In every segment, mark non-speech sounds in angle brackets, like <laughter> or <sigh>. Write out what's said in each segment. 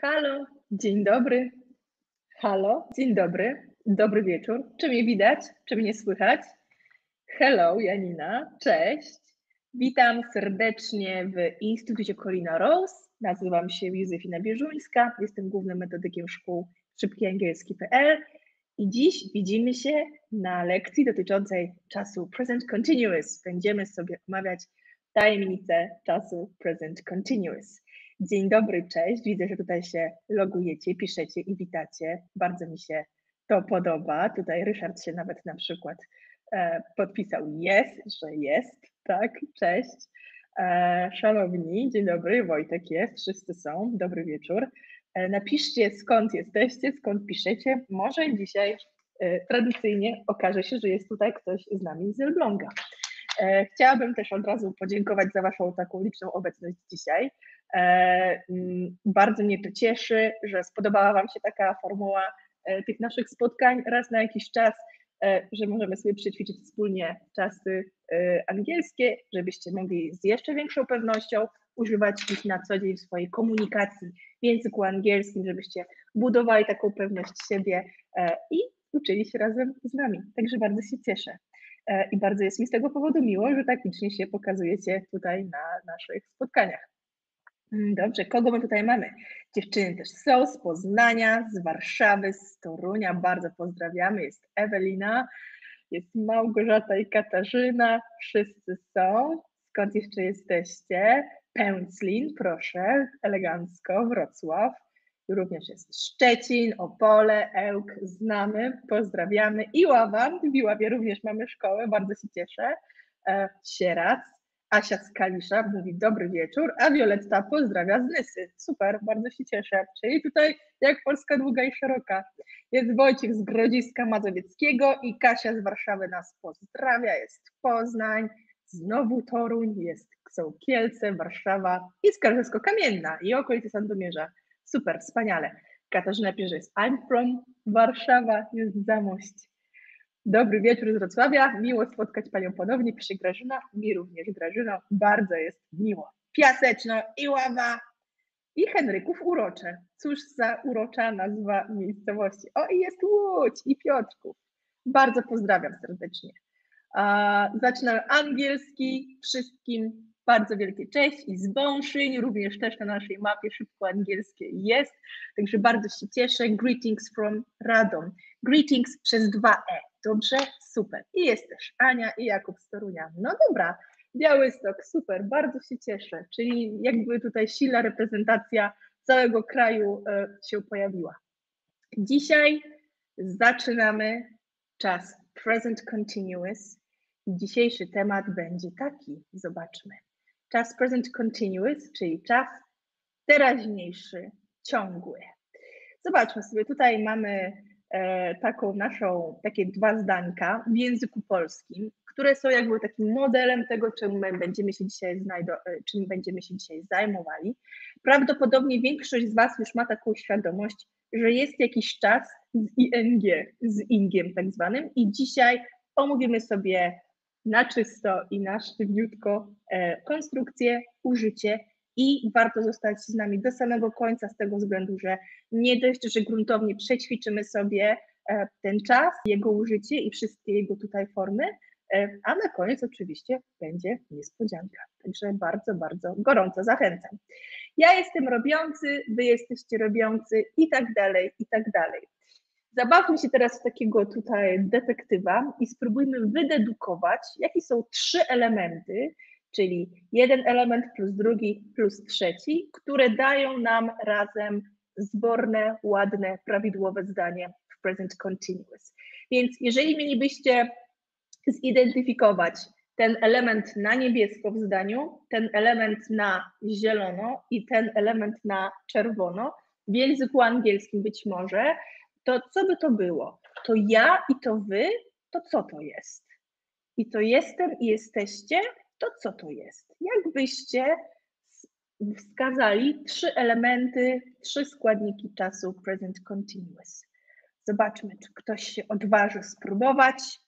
Halo, dzień dobry. Halo, dzień dobry. Dobry wieczór. Czy mnie widać? Czy mnie słychać? Hello, Janina. Cześć. Witam serdecznie w Instytucie Colina Rose. Nazywam się Józefina Bieżuńska. Jestem głównym metodykiem szkół szybkiangielski.pl i dziś widzimy się na lekcji dotyczącej czasu present continuous. Będziemy sobie omawiać tajemnicę czasu present continuous. Dzień dobry, cześć. Widzę, że tutaj się logujecie, piszecie i witacie. Bardzo mi się to podoba. Tutaj Ryszard się nawet na przykład e, podpisał jest, że jest, tak, cześć. E, szanowni, dzień dobry, Wojtek jest, wszyscy są, dobry wieczór. E, napiszcie skąd jesteście, skąd piszecie. Może dzisiaj e, tradycyjnie okaże się, że jest tutaj ktoś z nami z Elbląga. E, chciałabym też od razu podziękować za Waszą taką liczną obecność dzisiaj. E, mm, bardzo mnie to cieszy, że spodobała Wam się taka formuła e, tych naszych spotkań raz na jakiś czas, e, że możemy sobie przećwiczyć wspólnie czasy angielskie, żebyście mogli z jeszcze większą pewnością używać ich na co dzień w swojej komunikacji w języku angielskim, żebyście budowali taką pewność siebie i uczyli się razem z nami. Także bardzo się cieszę. I bardzo jest mi z tego powodu miło, że tak licznie się pokazujecie tutaj na naszych spotkaniach. Mm, dobrze, kogo my tutaj mamy? Dziewczyny też są z Poznania, z Warszawy, z Torunia. Bardzo pozdrawiamy. Jest Ewelina, jest Małgorzata i Katarzyna. Wszyscy są. Skąd jeszcze jesteście? Pęclin, proszę, elegancko, Wrocław. Również jest Szczecin, Opole, Ełk, znamy, pozdrawiamy. Iława, w Iławie również mamy szkołę, bardzo się cieszę. E, Sieradz, Asia z Kalisza mówi dobry wieczór, a Violetta pozdrawia z Nysy. Super, bardzo się cieszę. Czyli tutaj jak Polska długa i szeroka. Jest Wojciech z Grodziska Mazowieckiego i Kasia z Warszawy nas pozdrawia. Jest Poznań, znowu Toruń, jest, są Kielce, Warszawa i Skarżysko-Kamienna i okolice Sandomierza. Super, wspaniale. Katarzyna pisze, jest I'm from Warszawa, jest Zamość. Dobry wieczór z Wrocławia. Miło spotkać Panią ponownie, pisze Grażyna. Mi również, Grażyno, bardzo jest miło. Piaseczno i ława i Henryków Urocze. Cóż za urocza nazwa miejscowości. O, i jest Łódź i Piotrków. Bardzo pozdrawiam serdecznie. Zaczynam angielski. Wszystkim bardzo wielkie cześć i z również też na naszej mapie szybko angielskie jest. Także bardzo się cieszę. Greetings from Radom. Greetings przez dwa E. Dobrze? Super. I jest też Ania i Jakub z. No dobra, Białystok, super, bardzo się cieszę. Czyli jakby tutaj silna reprezentacja całego kraju e, się pojawiła. Dzisiaj zaczynamy czas present continuous. Dzisiejszy temat będzie taki, zobaczmy. Czas present continuous, czyli czas teraźniejszy, ciągły. Zobaczmy sobie, tutaj mamy taką naszą, takie dwa zdanka w języku polskim, które są jakby takim modelem tego, czym my będziemy się dzisiaj znajdo, e, czym będziemy się dzisiaj zajmowali. Prawdopodobnie większość z Was już ma taką świadomość, że jest jakiś czas z ING, z ingiem tak zwanym i dzisiaj omówimy sobie na czysto i na sztywniutko e, konstrukcję, użycie i warto zostać z nami do samego końca z tego względu, że nie dość, że gruntownie przećwiczymy sobie e, ten czas, jego użycie i wszystkie jego tutaj formy, e, a na koniec oczywiście będzie niespodzianka. Także bardzo, bardzo gorąco zachęcam. Ja jestem robiący, wy jesteście robiący i tak dalej, i tak dalej. Zabawmy się teraz w takiego tutaj detektywa i spróbujmy wydedukować, jakie są trzy elementy, czyli jeden element plus drugi plus trzeci, które dają nam razem zborne, ładne, prawidłowe zdanie w present continuous. Więc jeżeli mielibyście zidentyfikować ten element na niebiesko w zdaniu, ten element na zielono i ten element na czerwono, w języku angielskim być może, to co by to było? To ja i to wy, to co to jest? I to jestem i jesteście, to co to jest? Jakbyście wskazali trzy elementy, trzy składniki czasu present continuous. Zobaczmy, czy ktoś się odważy spróbować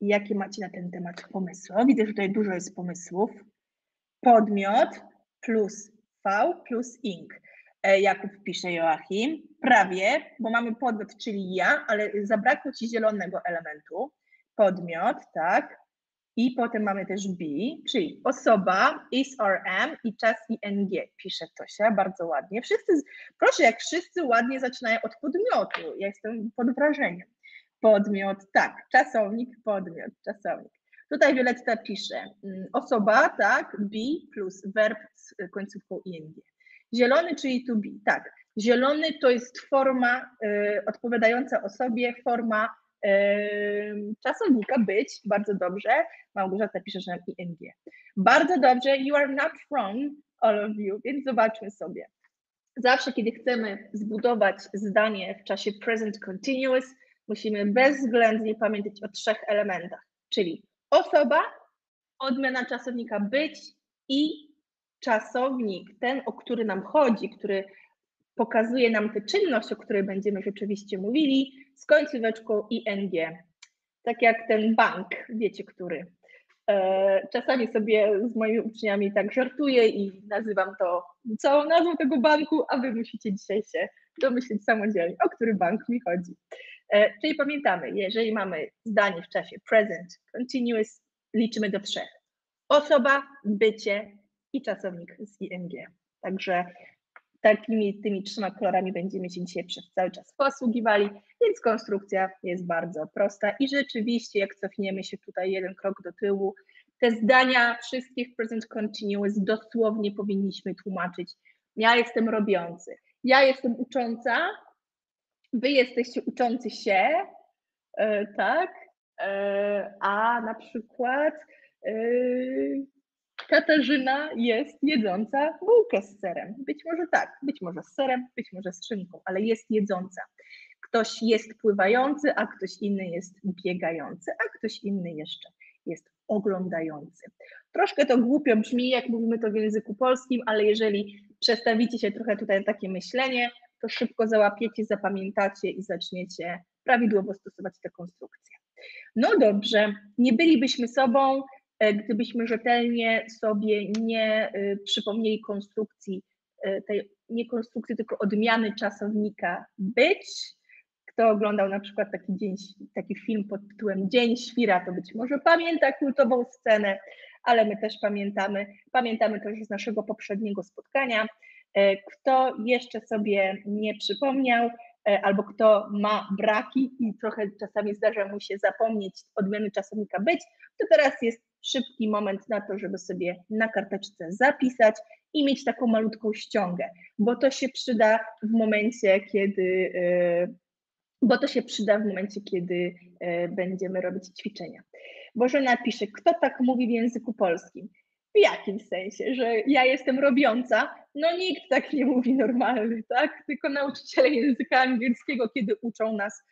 i jakie macie na ten temat pomysły. O, widzę, że tutaj dużo jest pomysłów. Podmiot plus V plus ing. E, Jakub pisze Joachim. Prawie, bo mamy podmiot, czyli ja, ale zabrakło ci zielonego elementu. Podmiot, tak. I potem mamy też be, czyli osoba, is or am i czas ing, pisze Tosia, bardzo ładnie. Wszyscy, proszę, jak wszyscy ładnie zaczynają od podmiotu, ja jestem pod wrażeniem. Podmiot, tak, czasownik, podmiot, czasownik. Tutaj Violetta pisze, mm, osoba, tak, be plus werb z końcówką ing. Zielony, czyli to be, tak. Zielony to jest forma y, odpowiadająca osobie, forma czasownika być, bardzo dobrze. Małgorzata pisze, że ing. Bardzo dobrze, you are not wrong, all of you, więc zobaczmy sobie. Zawsze, kiedy chcemy zbudować zdanie w czasie present continuous, musimy bezwzględnie pamiętać o trzech elementach, czyli osoba, odmiana czasownika być i czasownik, ten, o który nam chodzi, który pokazuje nam tę czynność, o której będziemy rzeczywiście mówili, z końcóweczką ing. Tak jak ten bank, wiecie który. E, czasami sobie z moimi uczniami tak żartuję i nazywam to całą nazwą tego banku, a wy musicie dzisiaj się domyślić samodzielnie, o który bank mi chodzi. E, czyli pamiętamy, jeżeli mamy zdanie w czasie present continuous, liczymy do trzech. Osoba, bycie i czasownik z ing. Także takimi tymi trzema kolorami będziemy się dzisiaj przez cały czas posługiwali, więc konstrukcja jest bardzo prosta i rzeczywiście jak cofniemy się tutaj jeden krok do tyłu, te zdania wszystkich present continuous dosłownie powinniśmy tłumaczyć. Ja jestem robiący, ja jestem ucząca, wy jesteście uczący się, e, tak, e, a na przykład e, Katarzyna jest jedząca bułkę z serem. Być może tak, być może z serem, być może z szynką, ale jest jedząca. Ktoś jest pływający, a ktoś inny jest biegający, a ktoś inny jeszcze jest oglądający. Troszkę to głupio brzmi, jak mówimy to w języku polskim, ale jeżeli przestawicie się trochę tutaj na takie myślenie, to szybko załapiecie, zapamiętacie i zaczniecie prawidłowo stosować te konstrukcje. No dobrze, nie bylibyśmy sobą, gdybyśmy rzetelnie sobie nie e, przypomnieli konstrukcji, e, tej nie konstrukcji, tylko odmiany czasownika być. Kto oglądał na przykład taki, dzień, taki film pod tytułem Dzień Świra, to być może pamięta kultową scenę, ale my też pamiętamy. Pamiętamy też z naszego poprzedniego spotkania. Kto jeszcze sobie nie przypomniał, albo kto ma braki i trochę czasami zdarza mu się zapomnieć odmiany czasownika być, to teraz jest szybki moment na to, żeby sobie na karteczce zapisać i mieć taką malutką ściągę, bo to się przyda w momencie, kiedy e, bo to się przyda w momencie, kiedy e, będziemy robić ćwiczenia. Bożena pisze, kto tak mówi w języku polskim? W jakim sensie? Że ja jestem robiąca? No nikt tak nie mówi normalny, tak? Tylko nauczyciele języka angielskiego, kiedy uczą nas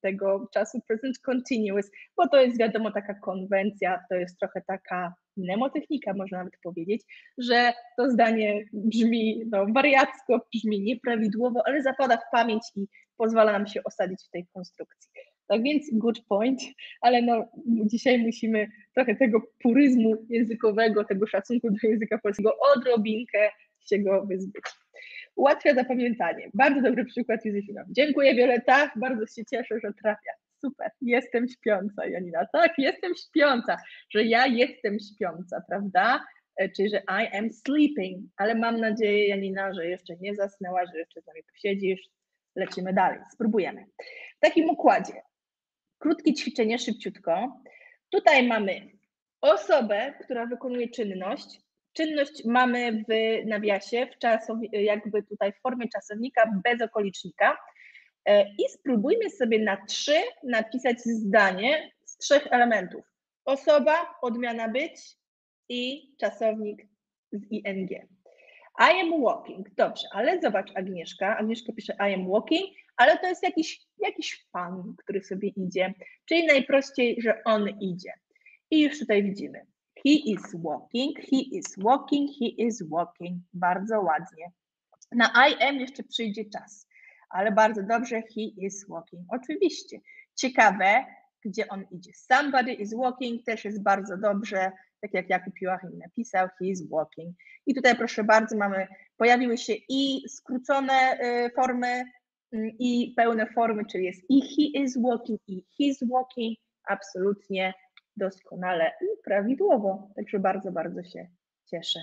tego czasu present continuous, bo to jest wiadomo taka konwencja, to jest trochę taka mnemotechnika, można nawet powiedzieć, że to zdanie brzmi no, wariacko, brzmi nieprawidłowo, ale zapada w pamięć i pozwala nam się osadzić w tej konstrukcji. Tak więc good point, ale no, dzisiaj musimy trochę tego puryzmu językowego, tego szacunku do języka polskiego odrobinkę się go wyzbyć ułatwia zapamiętanie. Bardzo dobry przykład Józefina. Dziękuję Wioleta, bardzo się cieszę, że trafia. Super, jestem śpiąca, Janina. Tak, jestem śpiąca, że ja jestem śpiąca, prawda? E, czyli, że I am sleeping, ale mam nadzieję, Janina, że jeszcze nie zasnęłaś, że jeszcze z nami posiedzisz. Lecimy dalej, spróbujemy. W takim układzie, krótkie ćwiczenie, szybciutko. Tutaj mamy osobę, która wykonuje czynność, Czynność mamy w nawiasie, w czasow- jakby tutaj w formie czasownika bez okolicznika. E, I spróbujmy sobie na trzy napisać zdanie z trzech elementów. Osoba, odmiana być i czasownik z ing. I am walking. Dobrze, ale zobacz Agnieszka. Agnieszka pisze I am walking, ale to jest jakiś, jakiś pan, który sobie idzie. Czyli najprościej, że on idzie. I już tutaj widzimy. He is walking, he is walking, he is walking. Bardzo ładnie. Na I am jeszcze przyjdzie czas, ale bardzo dobrze, he is walking. Oczywiście. Ciekawe, gdzie on idzie. Somebody is walking też jest bardzo dobrze. tak jak Jakub Joachim napisał, he is walking. I tutaj proszę bardzo, mamy, pojawiły się i skrócone y, formy, y, i pełne formy, czyli jest i he is walking, i he's walking, absolutnie doskonale i prawidłowo. Także bardzo, bardzo się cieszę.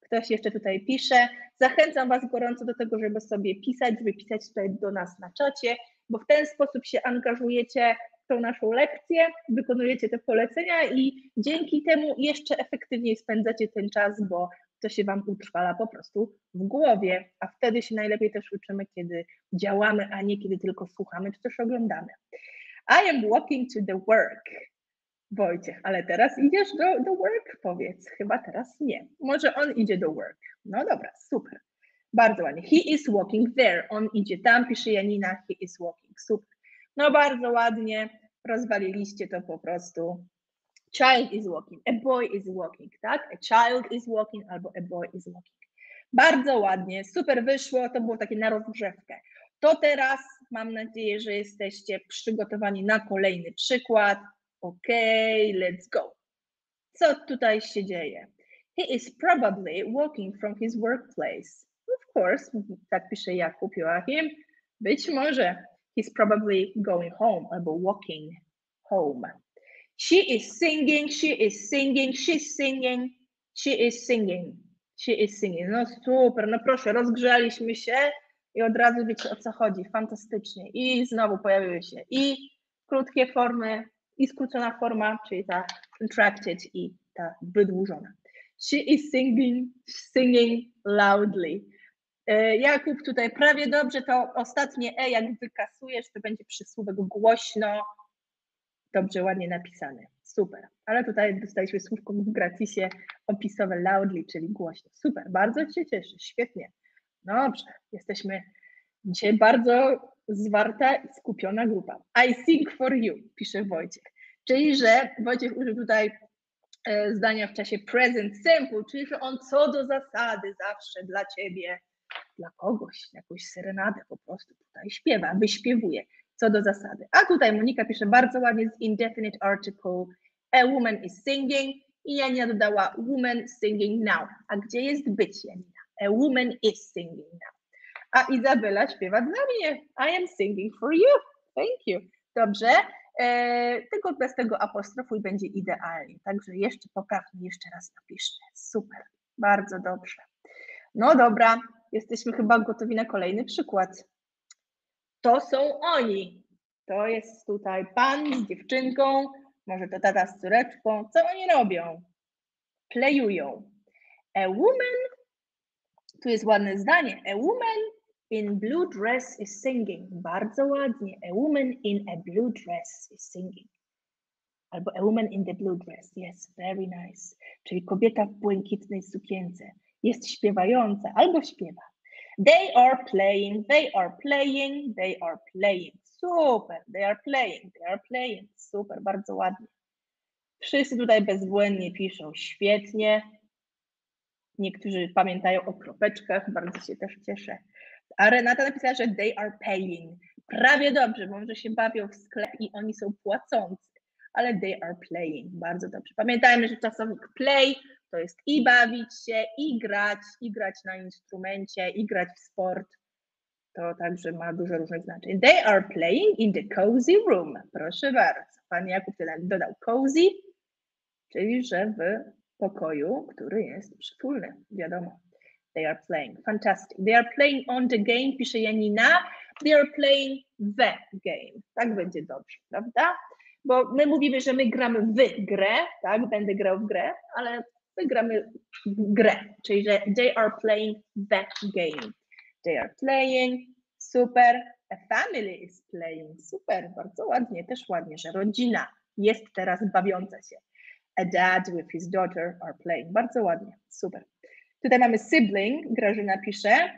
Ktoś jeszcze tutaj pisze. Zachęcam Was gorąco do tego, żeby sobie pisać, żeby pisać tutaj do nas na czacie, bo w ten sposób się angażujecie w tą naszą lekcję, wykonujecie te polecenia i dzięki temu jeszcze efektywniej spędzacie ten czas, bo to się Wam utrwala po prostu w głowie, a wtedy się najlepiej też uczymy, kiedy działamy, a nie kiedy tylko słuchamy czy też oglądamy. I am walking to the work. Wojciech, ale teraz idziesz do, do work? Powiedz, chyba teraz nie. Może on idzie do work. No dobra, super. Bardzo ładnie. He is walking there. On idzie tam, pisze Janina, he is walking. Super. No bardzo ładnie. Rozwaliliście to po prostu. Child is walking. A boy is walking, tak? A child is walking albo a boy is walking. Bardzo ładnie. Super wyszło. To było takie na rozgrzewkę. To teraz mam nadzieję, że jesteście przygotowani na kolejny przykład. OK, let's go. Co tutaj się dzieje? He is probably walking from his workplace. Of course, tak pisze Jakub Joachim. Być może he's probably going home albo walking home. She is singing, she is singing, she's singing, she is singing, she is singing. No super, no proszę, rozgrzaliśmy się i od razu wiecie o co chodzi. Fantastycznie. I znowu pojawiły się i krótkie formy, i skrócona forma, czyli ta contracted i ta wydłużona. She is singing, singing loudly. E, Jakub, tutaj prawie dobrze, to ostatnie E, jak wykasujesz, to będzie przysłówek głośno, dobrze, ładnie napisane. Super. Ale tutaj dostaliśmy słówko w gratisie opisowe loudly, czyli głośno. Super, bardzo się cieszę, świetnie. Dobrze, jesteśmy dzisiaj bardzo zwarta i skupiona grupa. I sing for you, pisze Wojciech. Czyli, że Wojciech użył tutaj e, zdania w czasie present simple, czyli, że on co do zasady zawsze dla ciebie, dla kogoś, jakąś serenadę po prostu tutaj śpiewa, wyśpiewuje, co do zasady. A tutaj Monika pisze bardzo ładnie z indefinite article, a woman is singing i Janina dodała woman singing now. A gdzie jest być Janina? A woman is singing now. A Izabela śpiewa dla mnie. I am singing for you. Thank you. Dobrze. E, tylko bez tego apostrofu i będzie idealnie. Także jeszcze poprawnie, jeszcze raz napiszmy. Super. Bardzo dobrze. No dobra, jesteśmy chyba gotowi na kolejny przykład. To są oni. To jest tutaj pan z dziewczynką, może to tata z córeczką. Co oni robią? Klejują. A woman, tu jest ładne zdanie. A woman in blue dress is singing. Bardzo ładnie. A woman in a blue dress is singing. Albo a woman in the blue dress. Yes, very nice. Czyli kobieta w błękitnej sukience. Jest śpiewająca albo śpiewa. They are playing, they are playing, they are playing. Super, they are playing, they are playing. Super, bardzo ładnie. Wszyscy tutaj bezbłędnie piszą świetnie. Niektórzy pamiętają o kropeczkach, bardzo się też cieszę. A Renata napisała, że they are paying. Prawie dobrze, bo może się bawią w sklep i oni są płacący, ale they are playing. Bardzo dobrze. Pamiętajmy, że czasownik play to jest i bawić się, i grać, i grać na instrumencie, i grać w sport. To także ma dużo różnych znaczeń. They are playing in the cozy room. Proszę bardzo. Pan Jakub dodał cozy, czyli że w pokoju, który jest przytulny, wiadomo. They are playing. Fantastic. They are playing on the game, pisze Janina. They are playing the game. Tak będzie dobrze, prawda? Bo my mówimy, że my gramy w grę, tak? Będę grał w grę, ale my gramy w grę, czyli że they are playing the game. They are playing, super. A family is playing, super, bardzo ładnie, też ładnie, że rodzina jest teraz bawiąca się. A dad with his daughter are playing, bardzo ładnie, super. Tutaj mamy sibling, Grażyna pisze.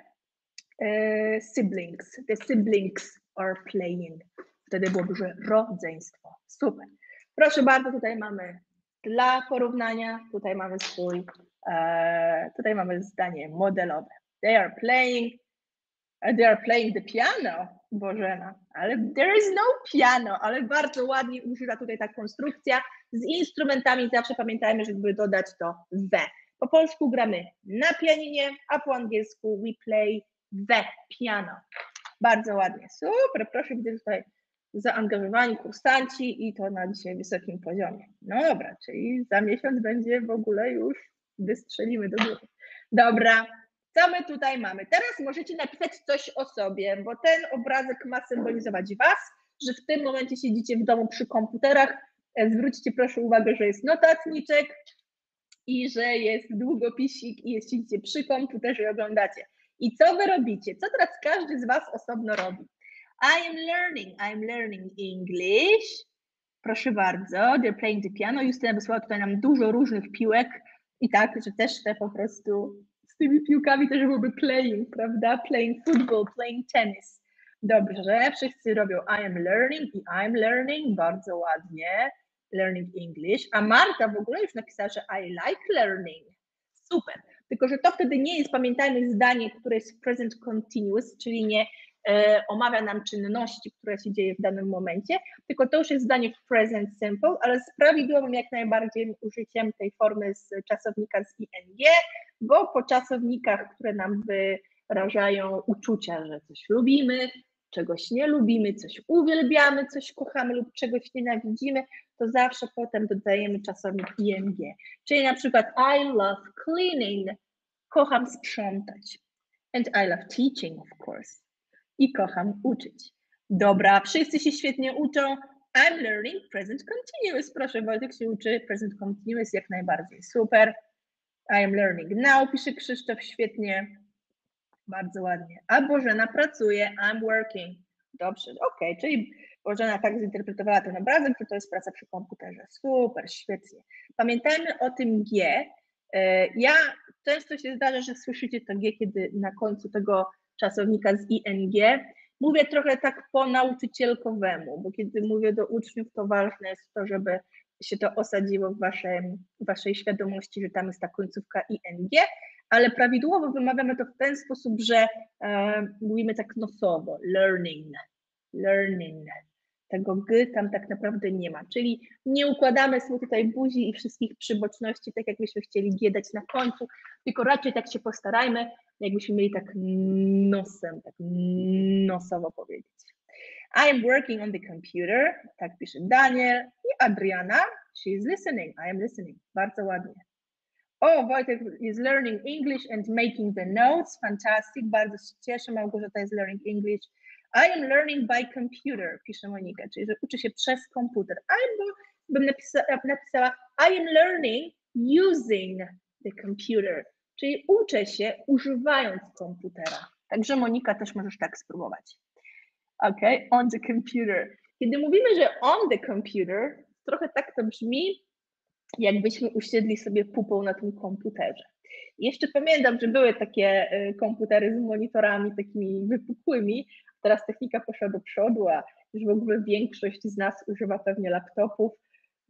E, siblings, the siblings are playing. Wtedy byłoby, że rodzeństwo. Super. Proszę bardzo, tutaj mamy dla porównania, tutaj mamy swój, e, tutaj mamy zdanie modelowe. They are playing, uh, they are playing the piano. Bożena, ale there is no piano, ale bardzo ładnie użyta tutaj ta konstrukcja z instrumentami. Zawsze pamiętajmy, żeby dodać to the. Po polsku gramy na pianinie, a po angielsku we play the piano. Bardzo ładnie, super, proszę, widzę tutaj zaangażowani kursanci i to na dzisiaj wysokim poziomie. No dobra, czyli za miesiąc będzie w ogóle już wystrzelimy do góry. Dobra, co my tutaj mamy? Teraz możecie napisać coś o sobie, bo ten obrazek ma symbolizować Was, że w tym momencie siedzicie w domu przy komputerach. E, zwróćcie proszę uwagę, że jest notatniczek i że jest długopisik i jest, przy komputerze i oglądacie. I co Wy robicie? Co teraz każdy z Was osobno robi? I am learning, I am learning English. Proszę bardzo, they're playing the piano. Justyna wysłała tutaj nam dużo różnych piłek i tak, że też te po prostu z tymi piłkami też byłoby playing, prawda? Playing football, playing tennis. Dobrze, wszyscy robią I am learning i I'm learning, bardzo ładnie. Learning English. A Marta w ogóle już napisała, że I like learning. Super. Tylko, że to wtedy nie jest, pamiętajmy, zdanie, które jest present continuous, czyli nie e, omawia nam czynności, które się dzieje w danym momencie, tylko to już jest zdanie w present simple, ale z prawidłowym jak najbardziej użyciem tej formy z czasownika z ing, bo po czasownikach, które nam wyrażają uczucia, że coś lubimy, czegoś nie lubimy, coś uwielbiamy, coś kochamy lub czegoś nienawidzimy, to zawsze potem dodajemy czasownik ing. Czyli na przykład I love cleaning, kocham sprzątać. And I love teaching, of course. I kocham uczyć. Dobra, wszyscy się świetnie uczą. I'm learning present continuous. Proszę, Wojtek się uczy present continuous jak najbardziej. Super. I am learning now, pisze Krzysztof, świetnie. Bardzo ładnie. A Bożena pracuje, I'm working. Dobrze, ok, czyli Bożena tak zinterpretowała ten obrazek, że to jest praca przy komputerze. Super, świetnie. Pamiętajmy o tym G. E, ja często się zdarza, że słyszycie to G, kiedy na końcu tego czasownika z ING. Mówię trochę tak po nauczycielkowemu, bo kiedy mówię do uczniów, to ważne jest to, żeby się to osadziło w waszej, waszej świadomości, że tam jest ta końcówka ING, ale prawidłowo wymawiamy to w ten sposób, że e, mówimy tak nosowo, learning, learning. Tego g tam tak naprawdę nie ma, czyli nie układamy sobie tutaj buzi i wszystkich przyboczności, tak jakbyśmy chcieli g dać na końcu, tylko raczej tak się postarajmy, jakbyśmy mieli tak nosem, tak nosowo powiedzieć. I am working on the computer, tak pisze Daniel i Adriana, she is listening, I am listening, bardzo ładnie. O, Wojtek is learning English and making the notes. Fantastic. Bardzo się cieszę. Małgorzata is learning English. I am learning by computer, pisze Monika, czyli że uczy się przez komputer. Albo bym napisała, napisała I am learning using the computer, czyli uczę się używając komputera. Także Monika też możesz tak spróbować. Ok, on the computer. Kiedy mówimy, że on the computer, trochę tak to brzmi, jakbyśmy usiedli sobie pupą na tym komputerze. jeszcze pamiętam, że były takie e, komputery z monitorami takimi wypukłymi, teraz technika poszła do przodu, a już w ogóle większość z nas używa pewnie laptopów,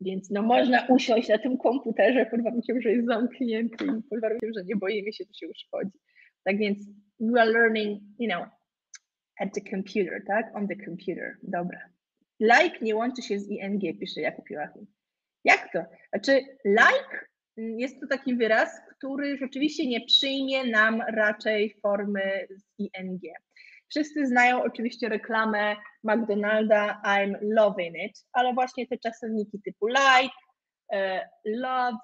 więc no można usiąść na tym komputerze pod warunkiem, że jest zamknięty i pod warunkiem, że nie boimy się, że się uszkodzi. Tak więc we are learning, you know, at the computer, tak? On the computer. Dobra. Like nie łączy się z ing, pisze Jakub Joachim. Jak to? Znaczy, like jest to taki wyraz, który rzeczywiście nie przyjmie nam raczej formy z ing. Wszyscy znają oczywiście reklamę McDonalda I'm loving it, ale właśnie te czasowniki typu like, e, love,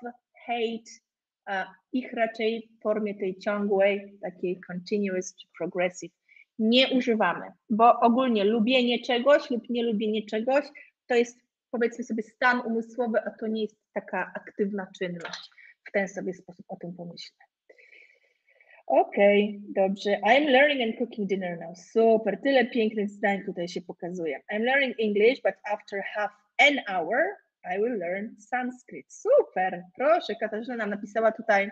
hate, ich raczej w formie tej ciągłej, takiej continuous czy progressive nie używamy, bo ogólnie lubienie czegoś lub nielubienie czegoś to jest powiedzmy sobie stan umysłowy, a to nie jest taka aktywna czynność. W ten sobie sposób o tym pomyślę. Okej, okay, dobrze. I'm learning and cooking dinner now. Super, tyle pięknych zdań tutaj się pokazuje. I'm learning English, but after half an hour I will learn Sanskrit. Super, proszę, Katarzyna nam napisała tutaj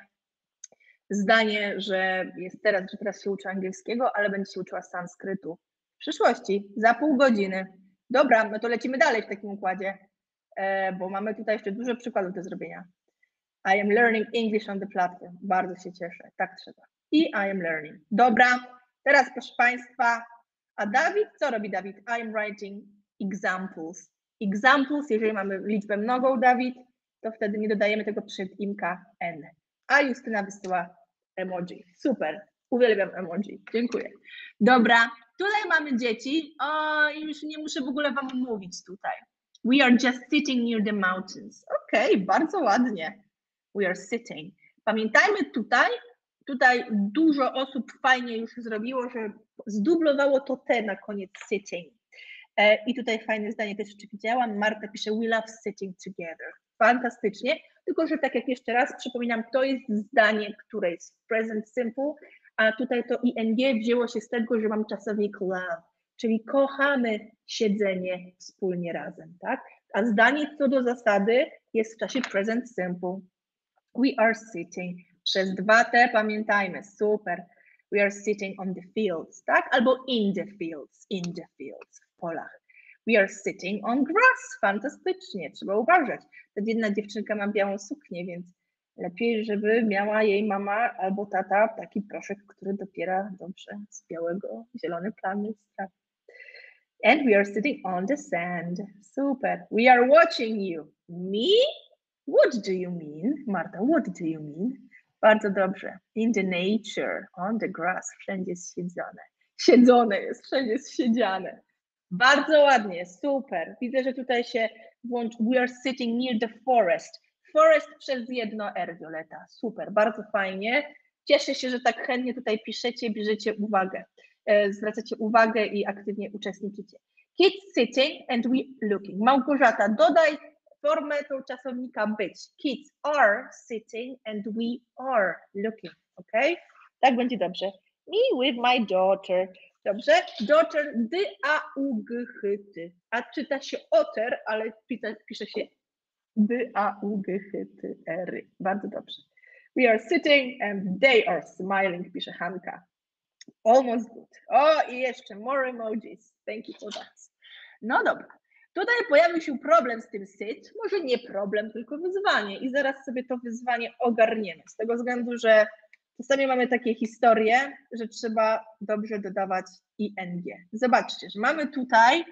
zdanie, że jest teraz, że teraz się uczy angielskiego, ale będzie się uczyła sanskrytu. W przyszłości, za pół godziny. Dobra, no to lecimy dalej w takim układzie, e, bo mamy tutaj jeszcze dużo przykładów do zrobienia. I am learning English on the platform. Bardzo się cieszę. Tak trzeba. I I am learning. Dobra, teraz proszę Państwa, A Dawid, co robi Dawid? I'm writing examples. Examples, jeżeli mamy liczbę mnogą, Dawid, to wtedy nie dodajemy tego przed imka n. A Justyna wysyła emoji. Super. Uwielbiam emoji. Dziękuję. Dobra, tutaj mamy dzieci. O, już nie muszę w ogóle wam mówić tutaj. We are just sitting near the mountains. Okej, okay, bardzo ładnie. We are sitting. Pamiętajmy tutaj, tutaj dużo osób fajnie już zrobiło, że zdublowało to te na koniec sitting. E, I tutaj fajne zdanie też jeszcze widziałam. Marta pisze, we love sitting together. Fantastycznie, tylko że tak jak jeszcze raz przypominam, to jest zdanie, które jest present simple, a tutaj to ing wzięło się z tego, że mam czasownik love, czyli kochamy siedzenie wspólnie razem, tak? A zdanie co do zasady jest w czasie present simple. We are sitting. Przez dwa t pamiętajmy, super. We are sitting on the fields, tak? Albo in the fields, in the fields, w polach. We are sitting on grass. Fantastycznie, trzeba uważać. Ta jedna dziewczynka ma białą suknię, więc lepiej, żeby miała jej mama albo tata taki proszek, który dopiera dobrze z białego, zielony plamy strawy. And we are sitting on the sand. Super. We are watching you. Me? What do you mean? Marta, what do you mean? Bardzo dobrze. In the nature, on the grass, wszędzie jest siedzone. Siedzone jest, wszędzie jest siedziane. Bardzo ładnie, super. Widzę, że tutaj się włączy. We are sitting near the forest. Forest przez jedno R, Violeta. Super, bardzo fajnie. Cieszę się, że tak chętnie tutaj piszecie, bierzecie uwagę, e, zwracacie uwagę i aktywnie uczestniczycie. Kids sitting and we looking. Małgorzata, dodaj formę tą czasownika być. Kids are sitting and we are looking. Ok? Tak będzie dobrze. Me with my daughter. Dobrze? Daughter, d a u g h ty. A czyta się oter, ale pisze się b a u g h t r. Bardzo dobrze. We are sitting and they are smiling, pisze Hanka. Almost good. O, i jeszcze more emojis. Thank you for that. No dobra. Tutaj pojawił się problem z tym sit. Może nie problem, tylko wyzwanie. I zaraz sobie to wyzwanie ogarniemy. Z tego względu, że Czasami mamy takie historie, że trzeba dobrze dodawać ing. Zobaczcie, że mamy tutaj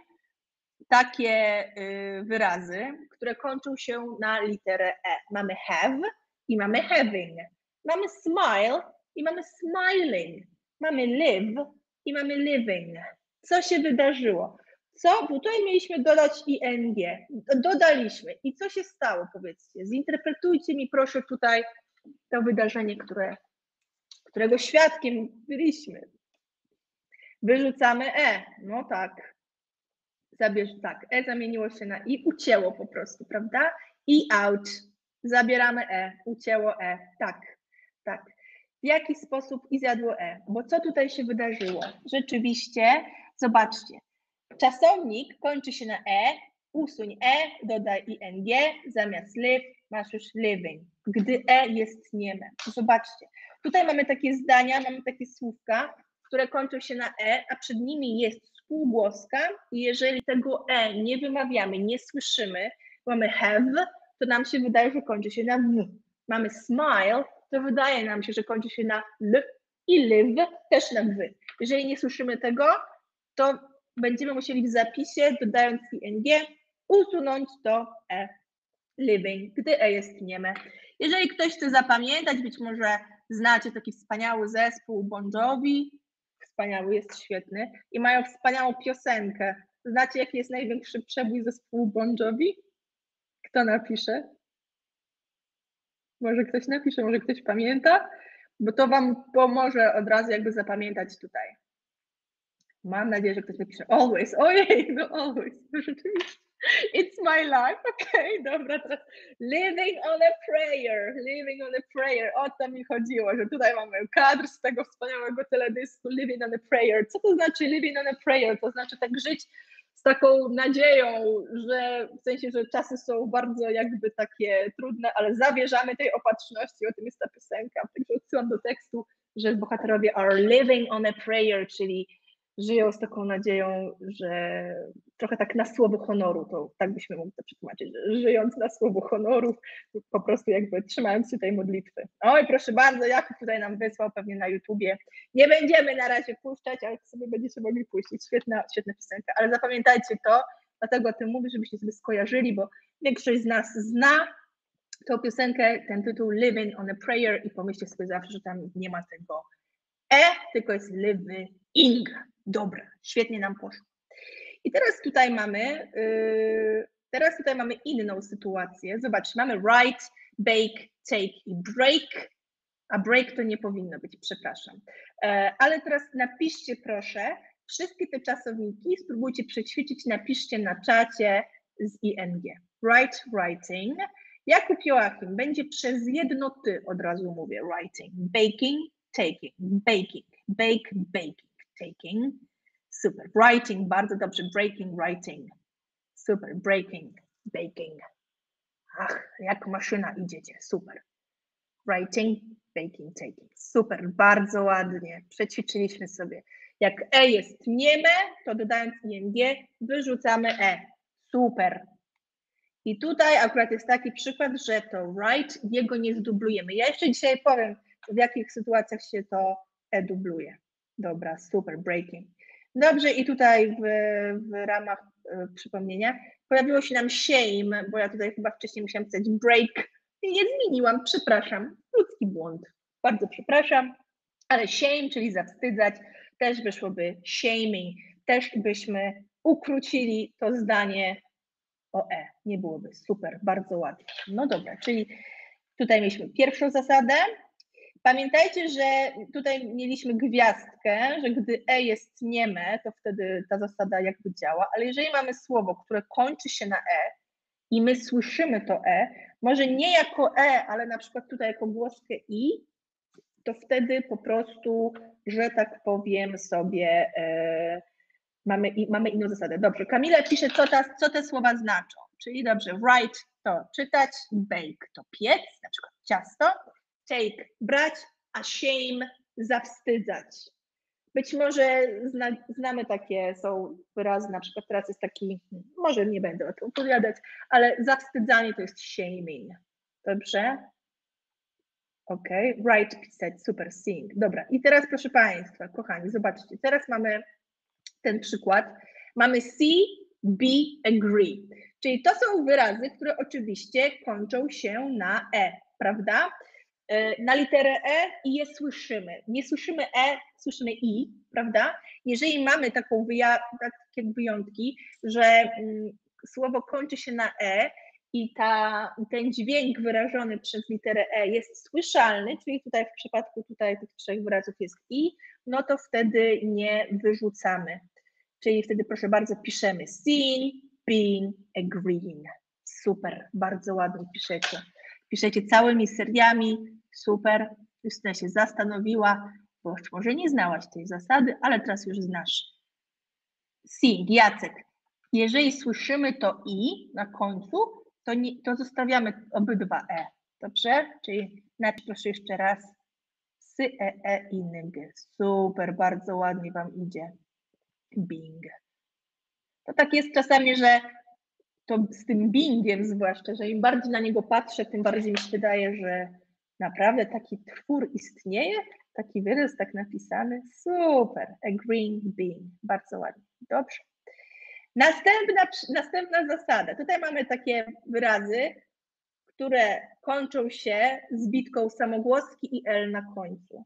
takie y, wyrazy, które kończą się na literę e. Mamy have i mamy having. Mamy smile i mamy smiling. Mamy live i mamy living. Co się wydarzyło? Co? Bo tutaj mieliśmy dodać ing. Dodaliśmy. I co się stało, powiedzcie? Zinterpretujcie mi proszę tutaj to wydarzenie, które którego świadkiem byliśmy. Wyrzucamy E. No tak. Zabierz tak. E zamieniło się na I, ucięło po prostu, prawda? I out. Zabieramy E, ucięło E. Tak, tak. W jaki sposób i zjadło E? Bo co tutaj się wydarzyło? Rzeczywiście, zobaczcie. Czasownik kończy się na E, usuń E, dodaj ing, zamiast live masz już living, gdy E jest nieme. Zobaczcie, Tutaj mamy takie zdania, mamy takie słówka, które kończą się na e, a przed nimi jest spółgłoska i jeżeli tego e nie wymawiamy, nie słyszymy, mamy have, to nam się wydaje, że kończy się na w. Mamy smile, to wydaje nam się, że kończy się na l i live też na w. Jeżeli nie słyszymy tego, to będziemy musieli w zapisie, dodając ing, usunąć to e living, gdy e jest nieme. Jeżeli ktoś chce zapamiętać, być może znacie taki wspaniały zespół Bon Jovi, wspaniały, jest świetny, i mają wspaniałą piosenkę. Znacie, jaki jest największy przebój zespołu Bon Jovi? Kto napisze? Może ktoś napisze, może ktoś pamięta? Bo to Wam pomoże od razu jakby zapamiętać tutaj. Mam nadzieję, że ktoś napisze always. Ojej, no always. <laughs> It's my life. Okej, okay, dobra, teraz living on a prayer, living on a prayer. O to mi chodziło, że tutaj mamy kadr z tego wspaniałego teledysku living on a prayer. Co to znaczy living on a prayer? To znaczy tak żyć z taką nadzieją, że w sensie, że czasy są bardzo jakby takie trudne, ale zawierzamy tej opatrzności, o tym jest ta piosenka. Także odsyłam do tekstu, że bohaterowie are living on a prayer, czyli żyją z taką nadzieją, że trochę tak na słowo honoru, to tak byśmy mogli to przetłumaczyć, że żyjąc na słowo honoru, po prostu jakby trzymając się tej modlitwy. Oj, proszę bardzo, Jakub tutaj nam wysłał pewnie na YouTubie. Nie będziemy na razie puszczać, ale sobie będziecie mogli puścić. Świetna, świetna piosenka, ale zapamiętajcie to, dlatego o tym mówię, żebyście sobie skojarzyli, bo większość z nas zna tą piosenkę, ten tytuł Living on a Prayer i pomyślcie sobie zawsze, że tam nie ma tego E, tylko jest living. Dobra, świetnie nam poszło. I teraz tutaj mamy, yy, teraz tutaj mamy inną sytuację. Zobaczcie, mamy write, bake, take i break, a break to nie powinno być, przepraszam. E, ale teraz napiszcie proszę wszystkie te czasowniki, spróbujcie przećwiczyć, napiszcie na czacie z ING. Write, writing. Jakub Joachim będzie przez jedno ty, od razu mówię, writing. Baking, taking, baking, bake, baking, taking. Super. Writing, bardzo dobrze. Breaking, writing. Super. Breaking, baking. Ach, jak maszyna idziecie. Super. Writing, baking, taking. Super. Bardzo ładnie. Przećwiczyliśmy sobie. Jak E jest nieme, to dodając ING wyrzucamy E. Super. I tutaj akurat jest taki przykład, że to write, jego nie zdublujemy. Ja jeszcze dzisiaj powiem, w jakich sytuacjach się to E dubluje. Dobra, super, breaking. Dobrze, i tutaj w, w ramach y, przypomnienia pojawiło się nam shame, bo ja tutaj chyba wcześniej musiałam pisać break i nie zmieniłam, przepraszam, ludzki błąd. Bardzo przepraszam, ale shame, czyli zawstydzać, też wyszłoby shaming, też byśmy ukrócili to zdanie o E. Nie byłoby super, bardzo ładnie. No dobra, czyli tutaj mieliśmy pierwszą zasadę, Pamiętajcie, że tutaj mieliśmy gwiazdkę, że gdy E jest nieme, to wtedy ta zasada jakby działa, ale jeżeli mamy słowo, które kończy się na E i my słyszymy to E, może nie jako E, ale na przykład tutaj jako głoskę I, to wtedy po prostu, że tak powiem sobie, e, mamy, mamy inną zasadę. Dobrze, Kamila pisze, co, ta, co te słowa znaczą. Czyli dobrze, write to czytać, bake to piec, na przykład ciasto, take brać, a shame zawstydzać. Być może zna, znamy takie, są wyrazy, na przykład teraz jest taki, może nie będę o tym opowiadać, ale zawstydzanie to jest shaming. Dobrze? Ok, right, pisać, super, sing. Dobra, i teraz proszę Państwa, kochani, zobaczcie, teraz mamy ten przykład. Mamy see, be, agree. Czyli to są wyrazy, które oczywiście kończą się na e, prawda? E, na literę E i je słyszymy. Nie słyszymy E, słyszymy I, prawda? Jeżeli mamy taką wyja takie wyjątki, że mm, słowo kończy się na E i ta, ten dźwięk wyrażony przez literę E jest słyszalny, czyli tutaj w przypadku tutaj tych trzech wyrazów jest I, no to wtedy nie wyrzucamy. Czyli wtedy proszę bardzo piszemy seen, been, agreeing. Super, bardzo ładnie piszecie. Piszecie całymi seriami, super, Justyna się zastanowiła, bo może nie znałaś tej zasady, ale teraz już znasz. Sing, Jacek. Jeżeli słyszymy to i na końcu, to, nie, to zostawiamy obydwa e. Dobrze? Czyli napisz proszę jeszcze raz. Sy, e, e, i. Super, bardzo ładnie Wam idzie. Bing. To tak jest czasami, że to z tym bingiem zwłaszcza, że im bardziej na niego patrzę, tym bardziej mi się wydaje, że naprawdę taki twór istnieje, taki wyraz tak napisany. Super, a green bean, bardzo ładnie, dobrze. Następna, następna zasada. Tutaj mamy takie wyrazy, które kończą się zbitką samogłoski i L na końcu.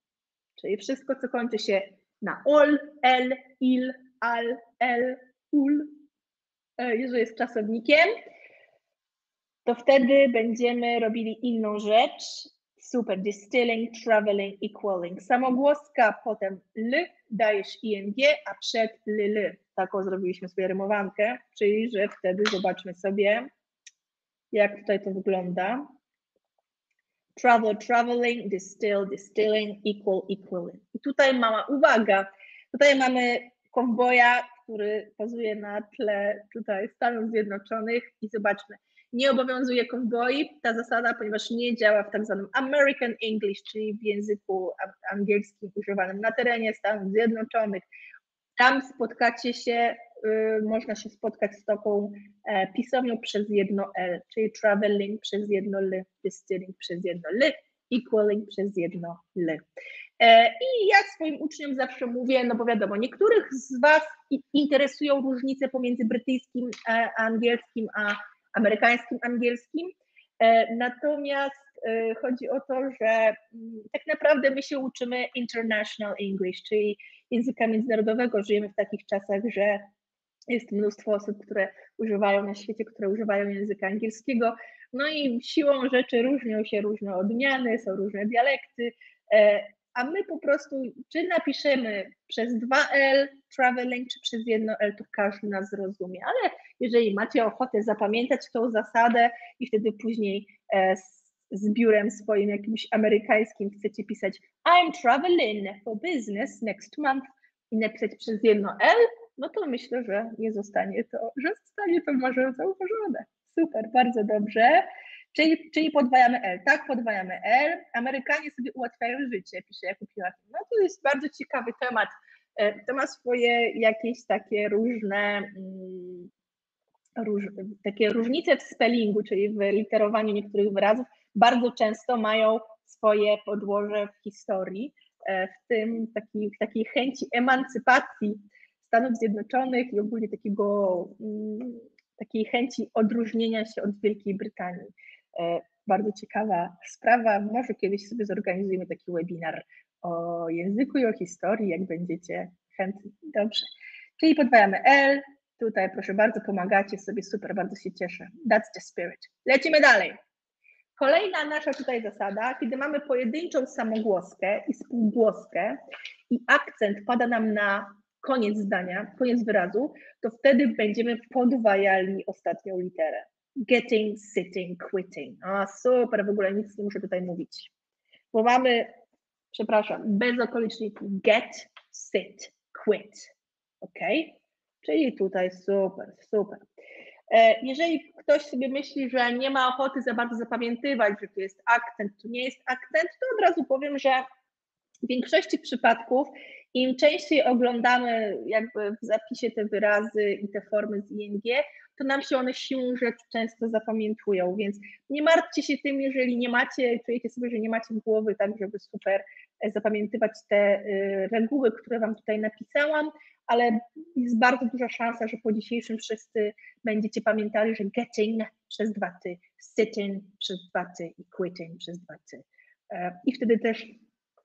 Czyli wszystko, co kończy się na ol, l, il, al, l, ul, e, jeżeli jest czasownikiem, to wtedy będziemy robili inną rzecz, Super. Distilling, traveling, equaling. Samogłoska, potem l, dajesz ing, a przed l, l. Taką zrobiliśmy sobie rymowankę, czyli że wtedy zobaczmy sobie, jak tutaj to wygląda. Travel, traveling, distill, distilling, equal, equaling. I tutaj mała uwaga. Tutaj mamy kowboja, który pozuje na tle tutaj Stanów Zjednoczonych i zobaczmy, nie obowiązuje kowboi ta zasada, ponieważ nie działa w tak zwanym American English, czyli w języku angielskim używanym na terenie Stanów Zjednoczonych. Tam spotkacie się y, można się spotkać z taką e, pisownią przez jedno L, czyli traveling przez jedno L, distilling przez jedno L, equaling przez jedno L. E, I ja swoim uczniom zawsze mówię, no bo wiadomo, niektórych z Was interesują różnice pomiędzy brytyjskim e, angielskim a amerykańskim angielskim. E, natomiast chodzi o to, że mm, tak naprawdę my się uczymy international English, czyli języka międzynarodowego. Żyjemy w takich czasach, że jest mnóstwo osób, które używają na świecie, które używają języka angielskiego. No i siłą rzeczy różnią się różne odmiany, są różne dialekty a my po prostu, czy napiszemy przez 2L traveling, czy przez jedno L, to każdy nas zrozumie. Ale jeżeli macie ochotę zapamiętać tą zasadę i wtedy później e, z, z biurem swoim jakimś amerykańskim chcecie pisać I'm traveling for business next month i napisać przez jedno L, no to myślę, że nie zostanie to, że zostanie to może zauważone. Super, bardzo dobrze. Czyli, czyli podwajamy L, tak? Podwajamy L. Amerykanie sobie ułatwiają życie, pisze Jakub Joachim. No to jest bardzo ciekawy temat. E, to ma swoje jakieś takie różne, mm, róż, takie różnice w spellingu, czyli w literowaniu niektórych wyrazów. Bardzo często mają swoje podłoże w historii, e, w tym takiej, takiej chęci emancypacji Stanów Zjednoczonych i ogólnie takiego, mm, takiej chęci odróżnienia się od Wielkiej Brytanii. E, bardzo ciekawa sprawa. Może kiedyś sobie zorganizujemy taki webinar o języku i o historii, jak będziecie chętni. Dobrze. Czyli podwajamy L. Tutaj proszę bardzo, pomagacie sobie, super, bardzo się cieszę. That's the spirit. Lecimy dalej. Kolejna nasza tutaj zasada, kiedy mamy pojedynczą samogłoskę i spółgłoskę i akcent pada nam na koniec zdania, koniec wyrazu, to wtedy będziemy podwajali ostatnią literę getting, sitting, quitting. A super, w ogóle nic nie muszę tutaj mówić. Bo mamy, przepraszam, bez okoliczników get, sit, quit. Ok? Czyli tutaj super, super. E, jeżeli ktoś sobie myśli, że nie ma ochoty za bardzo zapamiętywać, że tu jest akcent, tu nie jest akcent, to od razu powiem, że w większości przypadków im częściej oglądamy jakby w zapisie te wyrazy i te formy z ING, to nam się one siłą rzeczy często zapamiętują, więc nie martwcie się tym, jeżeli nie macie, czujecie sobie, że nie macie głowy tak, żeby super e, zapamiętywać te e, reguły, które Wam tutaj napisałam, ale jest bardzo duża szansa, że po dzisiejszym wszyscy będziecie pamiętali, że getting przez dwa ty, sitting przez dwa ty i quitting przez dwa ty. E, I wtedy też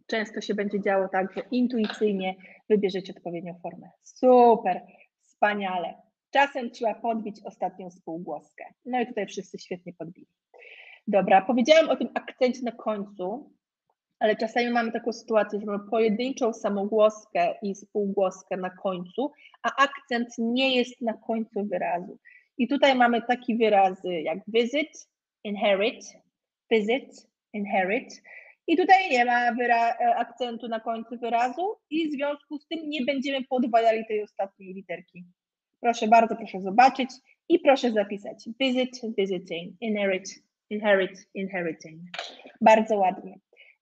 często się będzie działo tak, że intuicyjnie wybierzecie odpowiednią formę. Super, wspaniale. Czasem trzeba podbić ostatnią spółgłoskę. No i tutaj wszyscy świetnie podbili. Dobra, powiedziałam o tym akcencie na końcu, ale czasami mamy taką sytuację, że mamy pojedynczą samogłoskę i spółgłoskę na końcu, a akcent nie jest na końcu wyrazu. I tutaj mamy takie wyrazy jak visit, inherit, visit, inherit. I tutaj nie ma akcentu na końcu wyrazu i w związku z tym nie będziemy podwajali tej ostatniej literki. Proszę bardzo, proszę zobaczyć i proszę zapisać. Visit, visiting, inherit, inherit, inheriting. Bardzo ładnie.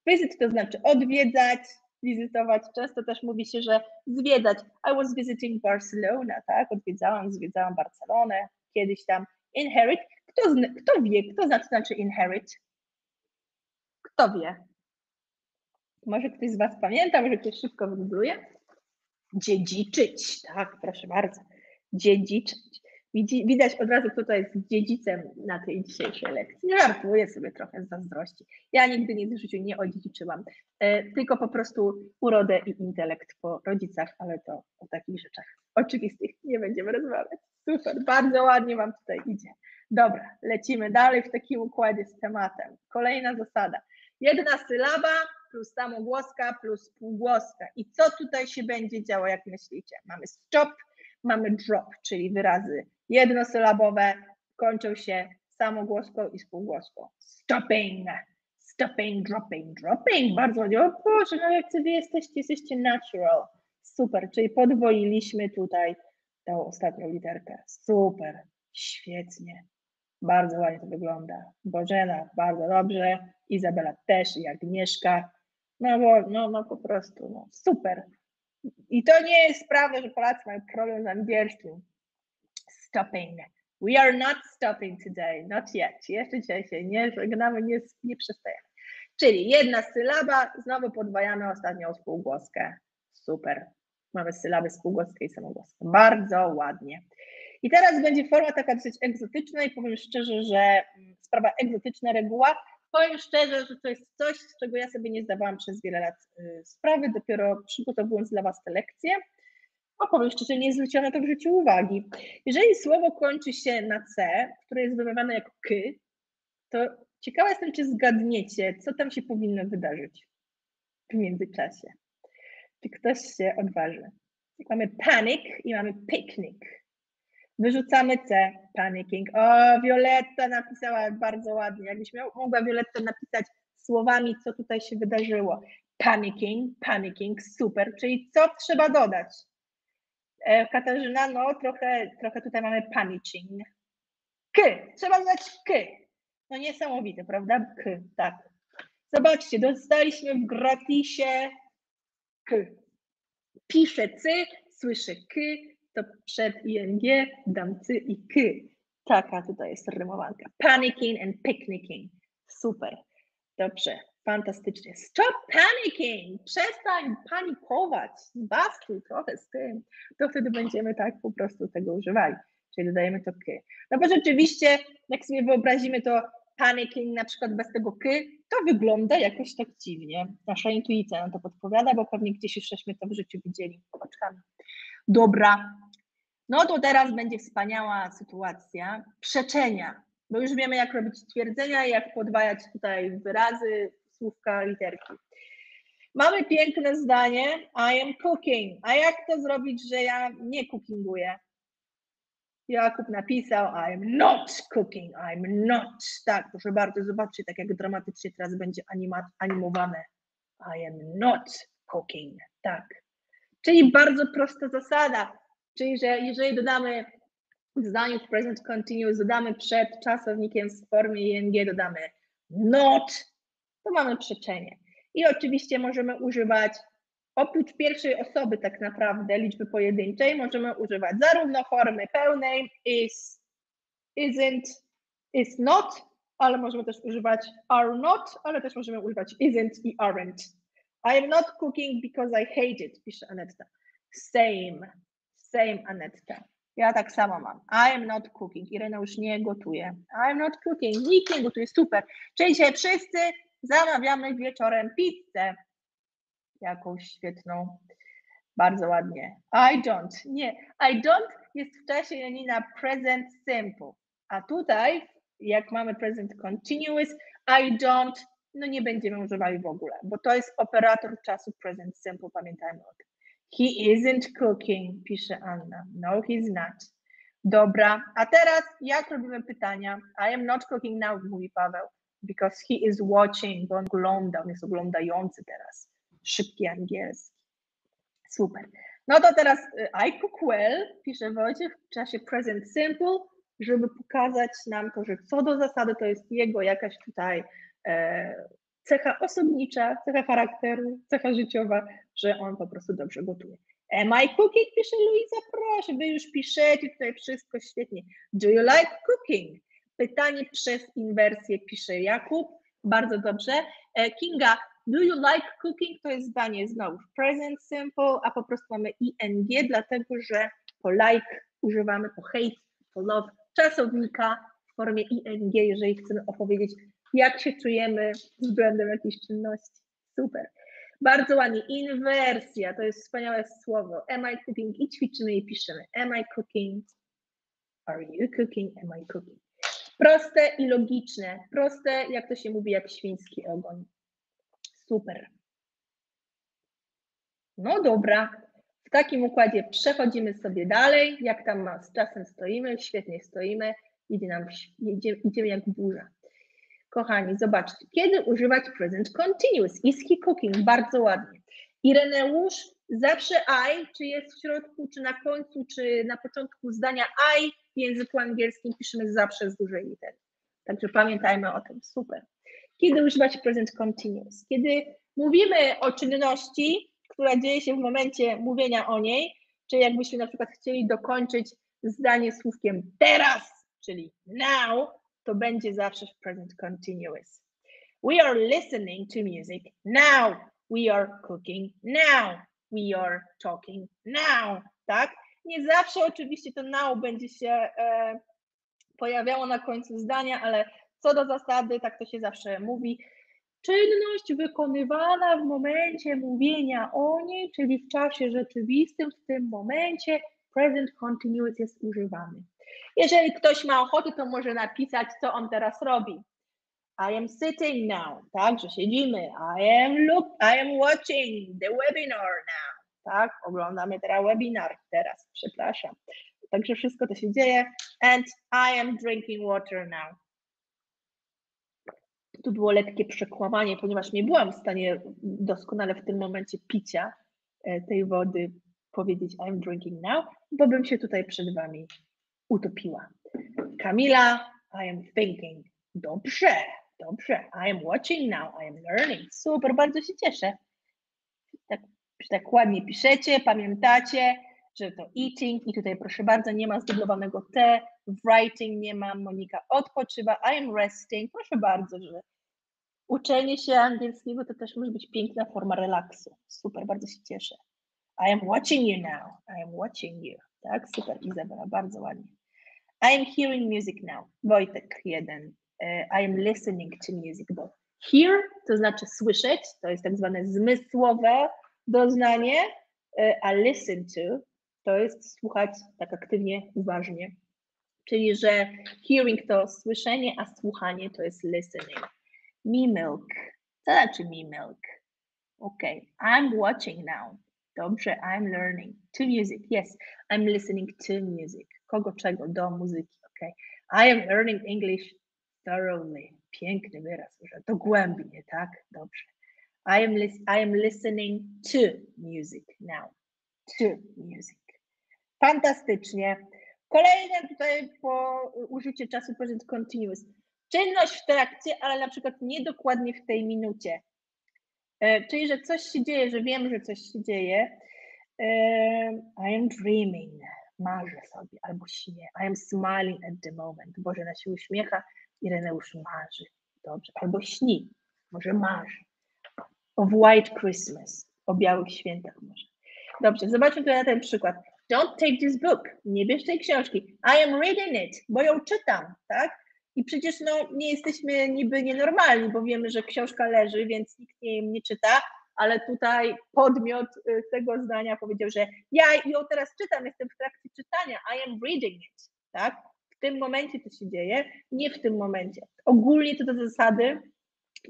Visit to znaczy odwiedzać, wizytować. Często też mówi się, że zwiedzać. I was visiting Barcelona, tak? Odwiedzałam, zwiedzałam Barcelonę kiedyś tam. Inherit. Kto, kto wie, kto znaczy, znaczy inherit? Kto wie? Może ktoś z Was pamięta, może ktoś szybko wygoogluje? Dziedziczyć, tak, proszę bardzo dziedziczyć. Widać od razu, kto to jest dziedzicem na tej dzisiejszej lekcji. Żartuję sobie trochę z zazdrości. Ja nigdy nic w życiu nie odziedziczyłam, e, tylko po prostu urodę i intelekt po rodzicach, ale to o takich rzeczach oczywistych nie będziemy rozmawiać. Super, bardzo ładnie Wam tutaj idzie. Dobra, lecimy dalej w takim układzie z tematem. Kolejna zasada. Jedna sylaba plus samogłoska plus półgłoska. I co tutaj się będzie działo, jak myślicie? Mamy stop, mamy drop, czyli wyrazy jednosylabowe, kończą się samogłoską i spółgłoską. Stopping, stopping, dropping, dropping. Bardzo ładnie. O Boże, no jak wy jesteście, jesteście natural. Super, czyli podwoiliśmy tutaj tą ostatnią literkę. Super, świetnie. Bardzo ładnie to wygląda. Bożena, bardzo dobrze. Izabela też i Agnieszka. No no, no po prostu, no, super. I to nie jest prawda, że Polacy mają problem z angielskim. Stopping. We are not stopping today, not yet. Jeszcze dzisiaj się nie żegnamy, nie, nie przestajemy. Czyli jedna sylaba, znowu podwajamy ostatnią spółgłoskę. Super. Mamy sylaby spółgłoskę i samogłoskę. Bardzo ładnie. I teraz będzie forma taka dosyć egzotyczna i powiem szczerze, że mm, sprawa egzotyczna reguła. Powiem szczerze, że to jest coś, z czego ja sobie nie zdawałam przez wiele lat y, sprawy, dopiero przygotowując dla Was te lekcje. A powiem szczerze, nie zwróciłam na to w życiu uwagi. Jeżeli słowo kończy się na C, które jest wymawiane jako k, to ciekawa jestem, czy zgadniecie, co tam się powinno wydarzyć w międzyczasie. Czy ktoś się odważy? Mamy panic i mamy picnic. Wyrzucamy C, panicking. O, Violetta napisała bardzo ładnie. Jakbyś mogła Violetta napisać słowami, co tutaj się wydarzyło. Panicking, panicking, super. Czyli co trzeba dodać? E, Katarzyna, no trochę, trochę tutaj mamy panicking. K, trzeba dodać K. No niesamowite, prawda? K, tak. Zobaczcie, dostaliśmy w gratisie K. Piszę C, słyszę K, to przed ing dam cy i k. Taka tutaj jest rymowanka. Panicking and picnicking. Super. Dobrze, fantastycznie. Stop panicking! Przestań panikować. Zbastuj trochę z tym. To wtedy będziemy tak po prostu tego używali. Czyli dodajemy to k. No bo rzeczywiście, jak sobie wyobrazimy to panicking na przykład bez tego k, to wygląda jakoś tak dziwnie. Nasza intuicja nam to podpowiada, bo pewnie gdzieś już żeśmy to w życiu widzieli oczkami. Dobra. No to teraz będzie wspaniała sytuacja przeczenia, bo już wiemy, jak robić stwierdzenia i jak podwajać tutaj wyrazy, słówka, literki. Mamy piękne zdanie I am cooking. A jak to zrobić, że ja nie cookinguję? Jakub napisał I am not cooking, I am not. Tak, proszę bardzo, zobaczcie, tak jak dramatycznie teraz będzie animowane. I am not cooking. Tak. Czyli bardzo prosta zasada, czyli że jeżeli dodamy w zdaniu present continuous, dodamy przed czasownikiem w formie ing, dodamy not, to mamy przeczenie. I oczywiście możemy używać oprócz pierwszej osoby tak naprawdę liczby pojedynczej, możemy używać zarówno formy pełnej is, isn't, is not, ale możemy też używać are not, ale też możemy używać isn't i aren't. I am not cooking because I hate it, pisze Anetta. Same, same Anetta. Ja tak samo mam. I am not cooking. Irena już nie gotuje. I am not cooking. Nikt nie gotuje. Super. Czyli dzisiaj wszyscy zamawiamy wieczorem pizzę. Jakąś świetną. Bardzo ładnie. I don't. Nie. I don't jest w czasie Janina present simple. A tutaj, jak mamy present continuous, I don't, no nie będziemy używali w ogóle, bo to jest operator czasu present simple. Pamiętajmy o tym. He isn't cooking, pisze Anna. No, he's not. Dobra, a teraz jak robimy pytania? I am not cooking now, mówi Paweł, because he is watching, bo on ogląda, on jest oglądający teraz. Szybki angielski. Super. No to teraz y, I cook well, pisze Wojciech w czasie present simple, żeby pokazać nam to, że co do zasady to jest jego jakaś tutaj e, cecha osobnicza, cecha charakteru, cecha życiowa, że on po prostu dobrze gotuje. Am I cooking? Pisze Luisa, proszę, wy już piszecie tutaj wszystko świetnie. Do you like cooking? Pytanie przez inwersję pisze Jakub, bardzo dobrze. E, Kinga, do you like cooking? To jest zdanie znowu present simple, a po prostu mamy ing, dlatego że po like używamy po hate, po love czasownika w formie ing, jeżeli chcemy opowiedzieć jak się czujemy względem jakiejś czynności. Super. Bardzo ładnie. Inwersja to jest wspaniałe słowo. Am I cooking? I ćwiczymy i piszemy. Am I cooking? Are you cooking? Am I cooking? Proste i logiczne. Proste, jak to się mówi, jak świński ogon. Super. No dobra. W takim układzie przechodzimy sobie dalej. Jak tam z czasem stoimy? Świetnie stoimy. Idzie nam, idziemy jak burza. Kochani, zobaczcie, kiedy używać present continuous? Is he cooking? Bardzo ładnie. Ireneusz, zawsze I, czy jest w środku, czy na końcu, czy na początku zdania I w języku angielskim piszemy zawsze z dużej litery. Także pamiętajmy o tym. Super. Kiedy używać present continuous? Kiedy mówimy o czynności, która dzieje się w momencie mówienia o niej, czyli jakbyśmy na przykład chcieli dokończyć zdanie słówkiem teraz, czyli now, to będzie zawsze w present continuous. We are listening to music now. We are cooking now. We are talking now. Tak? Nie zawsze oczywiście to now będzie się e, pojawiało na końcu zdania, ale co do zasady, tak to się zawsze mówi. Czynność wykonywana w momencie mówienia o niej, czyli w czasie rzeczywistym, w tym momencie present continuous jest używany. Jeżeli ktoś ma ochotę, to może napisać, co on teraz robi. I am sitting now, tak, że siedzimy. I am look, I am watching the webinar now, tak, oglądamy teraz webinar teraz, przepraszam. Także wszystko to się dzieje. And I am drinking water now. Tu było lekkie przekłamanie, ponieważ nie byłam w stanie doskonale w tym momencie picia e, tej wody powiedzieć I'm drinking now, bo bym się tutaj przed Wami utopiła. Kamila, I am thinking. Dobrze, dobrze. I am watching now, I am learning. Super, bardzo się cieszę. Tak, tak ładnie piszecie, pamiętacie, że to eating i tutaj proszę bardzo, nie ma zdublowanego T, writing nie ma, Monika odpoczywa, I am resting, proszę bardzo, że uczenie się angielskiego to też może być piękna forma relaksu. Super, bardzo się cieszę. I am watching you now, I am watching you. Tak, super, Izabela, bardzo ładnie. I am hearing music now. Wojtek, jeden. Uh, I am listening to music, bo hear to znaczy słyszeć, to jest tak zwane zmysłowe doznanie, uh, a listen to to jest słuchać tak aktywnie, uważnie. Czyli, że hearing to słyszenie, a słuchanie to jest listening. Me milk. Co znaczy me milk? Ok. I'm watching now. Dobrze, I'm learning. To music. Yes, I'm listening to music. Kogo czego? Do muzyki. Ok. I am learning English thoroughly. Piękny wyraz, że dogłębnie, tak? Dobrze. I am, I am listening to music now. To music. Fantastycznie. Kolejne tutaj po użycie czasu present continuous. Czynność w trakcie, ale na przykład nie dokładnie w tej minucie. E, czyli, że coś się dzieje, że wiem, że coś się dzieje. E, I am dreaming. Marzę sobie albo śnię. I am smiling at the moment. Bożena się uśmiecha, Ireneusz marzy. Dobrze. Albo śni. Może marzy. Of White Christmas. O białych świętach może. Dobrze, zobaczmy tutaj na ten przykład. Don't take this book. Nie bierz tej książki. I am reading it, bo ją czytam, tak? I przecież no, nie jesteśmy niby nienormalni, bo wiemy, że książka leży, więc nikt jej nie czyta, ale tutaj podmiot y, tego zdania powiedział, że ja ją teraz czytam, jestem w trakcie czytania, I am reading it, tak? W tym momencie to się dzieje, nie w tym momencie. Ogólnie to do zasady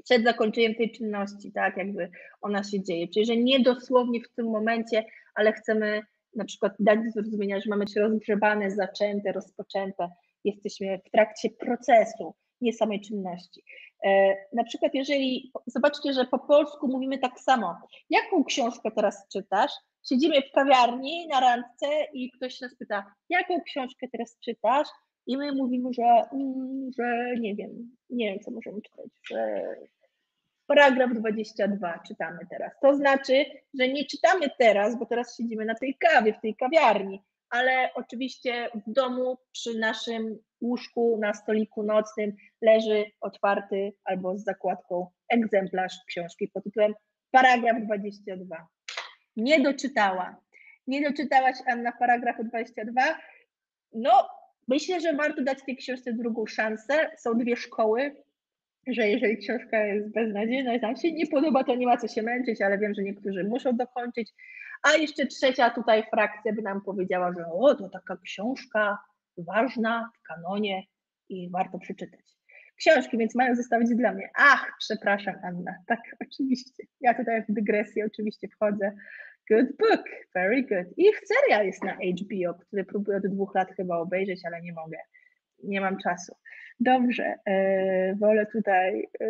przed zakończeniem tej czynności, tak, jakby ona się dzieje. Czyli, że nie dosłownie w tym momencie, ale chcemy na przykład dać do zrozumienia, że mamy być rozgrzebane, zaczęte, rozpoczęte. Jesteśmy w trakcie procesu, nie samej czynności. E, na przykład, jeżeli zobaczcie, że po polsku mówimy tak samo. Jaką książkę teraz czytasz? Siedzimy w kawiarni na randce i ktoś nas pyta, jaką książkę teraz czytasz? I my mówimy, że, mm, że nie wiem, nie wiem, co możemy czytać, że Paragraf 22 czytamy teraz. To znaczy, że nie czytamy teraz, bo teraz siedzimy na tej kawie, w tej kawiarni, ale oczywiście w domu przy naszym łóżku na stoliku nocnym leży otwarty albo z zakładką egzemplarz książki pod tytułem Paragraf 22. Nie doczytała. Nie doczytałaś Anna paragrafu 22? No, myślę, że warto dać tej książce drugą szansę. Są dwie szkoły, że jeżeli książka jest beznadziejna i tam się nie podoba, to nie ma co się męczyć, ale wiem, że niektórzy muszą dokończyć. A jeszcze trzecia tutaj frakcja by nam powiedziała, że o, to taka książka ważna w kanonie i warto przeczytać. Książki, więc mają zostawić dla mnie. Ach, przepraszam, Anna. Tak, <laughs> oczywiście. Ja tutaj w dygresję oczywiście wchodzę. Good book, very good. I serial jest na HBO, który próbuję od dwóch lat chyba obejrzeć, ale nie mogę. Nie mam czasu. Dobrze, e, wolę tutaj e,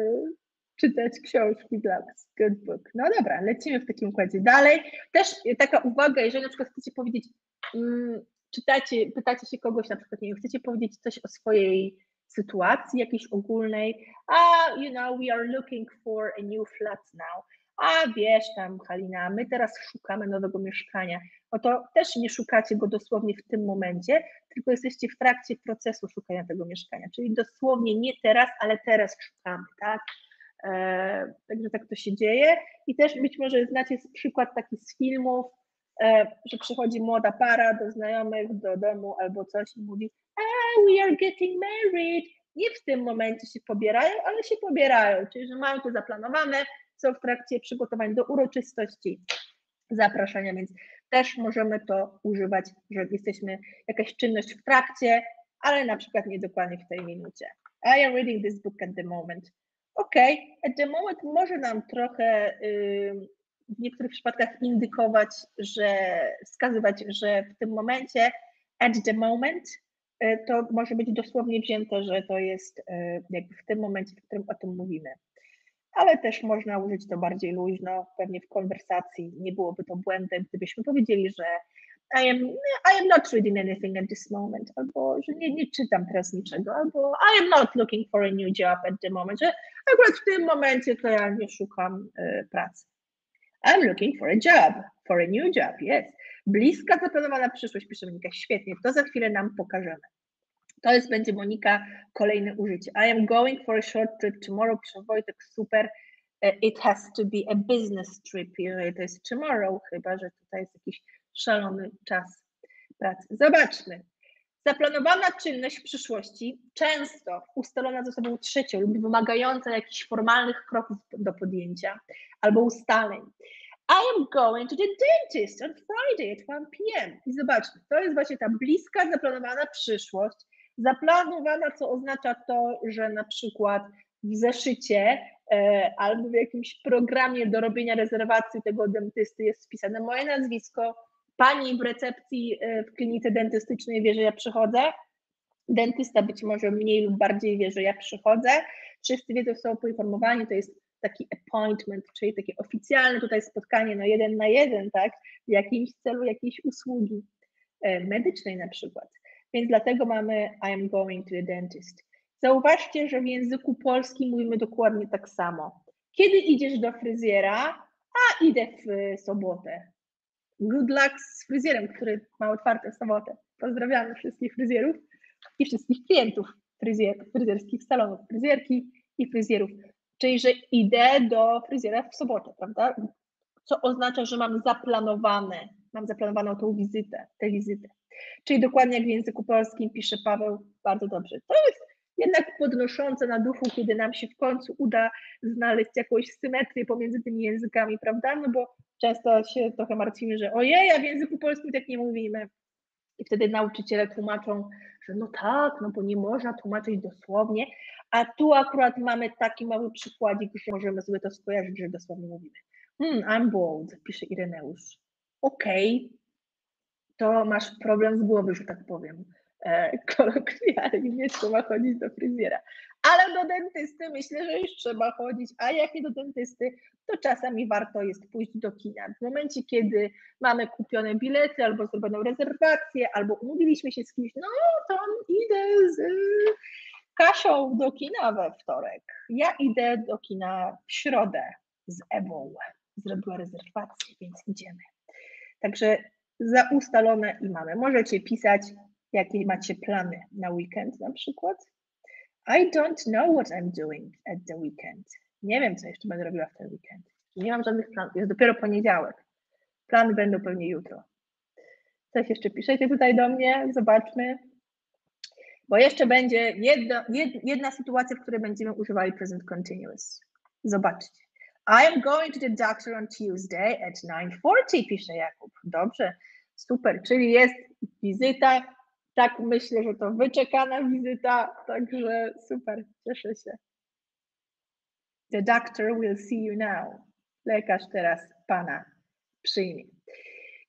czytać książki dla Was. Good book. No dobra, lecimy w takim układzie. Dalej, też taka uwaga, jeżeli na przykład chcecie powiedzieć, mm, czytacie, pytacie się kogoś, na przykład, nie wiem, chcecie powiedzieć coś o swojej sytuacji jakiejś ogólnej, a you know, we are looking for a new flat now, a wiesz tam Halina, my teraz szukamy nowego mieszkania, no to też nie szukacie go dosłownie w tym momencie, tylko jesteście w trakcie procesu szukania tego mieszkania, czyli dosłownie nie teraz, ale teraz szukamy, tak? E, także tak to się dzieje i też być może znacie przykład taki z filmów, e, że przychodzi młoda para do znajomych, do domu albo coś i mówi, ah, we are getting married. Nie w tym momencie się pobierają, ale się pobierają, czyli że mają to zaplanowane, są w trakcie przygotowań do uroczystości, zapraszania, więc też możemy to używać, że jesteśmy jakaś czynność w trakcie, ale na przykład nie dokładnie w tej minucie. I am reading this book at the moment. OK, at the moment może nam trochę w niektórych przypadkach indykować, że wskazywać, że w tym momencie, at the moment, y, to może być dosłownie wzięte, że to jest y, jakby w tym momencie, w którym o tym mówimy. Ale też można użyć to bardziej luźno, pewnie w konwersacji nie byłoby to błędem, gdybyśmy powiedzieli, że I am, I am not reading anything at this moment, albo że nie, nie czytam teraz niczego, albo I am not looking for a new job at the moment, że akurat w tym momencie to ja nie szukam y, pracy. I'm looking for a job, for a new job, yes. Bliska zaplanowana przyszłość, pisze Monika, świetnie, to za chwilę nam pokażemy. To jest, będzie Monika, kolejne użycie. I am going for a short trip tomorrow, pisze Wojtek, super. E, it has to be a business trip, jeżeli to jest tomorrow, chyba, że tutaj jest jakiś szalony czas pracy. Zobaczmy. Zaplanowana czynność w przyszłości, często ustalona ze sobą trzecią lub wymagająca jakichś formalnych kroków do podjęcia albo ustaleń. I am going to the dentist on Friday at 1 p.m. I zobaczmy, to jest właśnie ta bliska, zaplanowana przyszłość. Zaplanowana, co oznacza to, że na przykład w zeszycie e, albo w jakimś programie do robienia rezerwacji tego dentysty jest wpisane moje nazwisko, pani w recepcji e, w klinice dentystycznej wie, że ja przychodzę, dentysta być może mniej lub bardziej wie, że ja przychodzę, wszyscy wiedzą, są poinformowani, to jest taki appointment, czyli takie oficjalne tutaj spotkanie no jeden na jeden, tak, w jakimś celu jakiejś usługi e, medycznej na przykład. Więc dlatego mamy I am going to the dentist. Zauważcie, że w języku polskim mówimy dokładnie tak samo. Kiedy idziesz do fryzjera? A idę w sobotę. Good luck z fryzjerem, który ma otwarte w sobotę. Pozdrawiamy wszystkich fryzjerów i wszystkich klientów fryzjer, fryzjerskich salonów, fryzjerki i fryzjerów. Czyli, że idę do fryzjera w sobotę, prawda? Co oznacza, że mam zaplanowane, mam zaplanowaną tą wizytę, tę wizytę. Czyli dokładnie jak w języku polskim pisze Paweł, bardzo dobrze. To jest jednak podnoszące na duchu, kiedy nam się w końcu uda znaleźć jakąś symetrię pomiędzy tymi językami, prawda? No bo często się trochę martwimy, że ojej, a w języku polskim tak nie mówimy. I wtedy nauczyciele tłumaczą, że no tak, no bo nie można tłumaczyć dosłownie, a tu akurat mamy taki mały przykładzik, że możemy sobie to skojarzyć, że dosłownie mówimy. Hmm, I'm bold, pisze Ireneusz. Okej, okay. to masz problem z głowy, że tak powiem. E, <laughs> kolokwialnie nie trzeba chodzić do fryzjera. Ale do dentysty myślę, że już trzeba chodzić, a jak nie do dentysty, to czasami warto jest pójść do kina. W momencie, kiedy mamy kupione bilety albo zrobioną rezerwację, albo umówiliśmy się z kimś, no to idę z Kasią do kina we wtorek. Ja idę do kina w środę z Ewą. Zrobiła rezerwację, więc idziemy. Także zaustalone i mamy. Możecie pisać, jakie macie plany na weekend na przykład. I don't know what I'm doing at the weekend. Nie wiem, co jeszcze będę robiła w ten weekend. Nie mam żadnych planów. Jest dopiero poniedziałek. Plany będą pewnie jutro. Coś jeszcze piszecie tutaj do mnie, zobaczmy. Bo jeszcze będzie jedna, jedna sytuacja, w której będziemy używali present continuous. Zobaczcie. I am going to the doctor on Tuesday at 9.40, pisze Jakub. Dobrze, super, czyli jest wizyta. Tak myślę, że to wyczekana wizyta, także super, cieszę się. The doctor will see you now. Lekarz teraz pana przyjmie.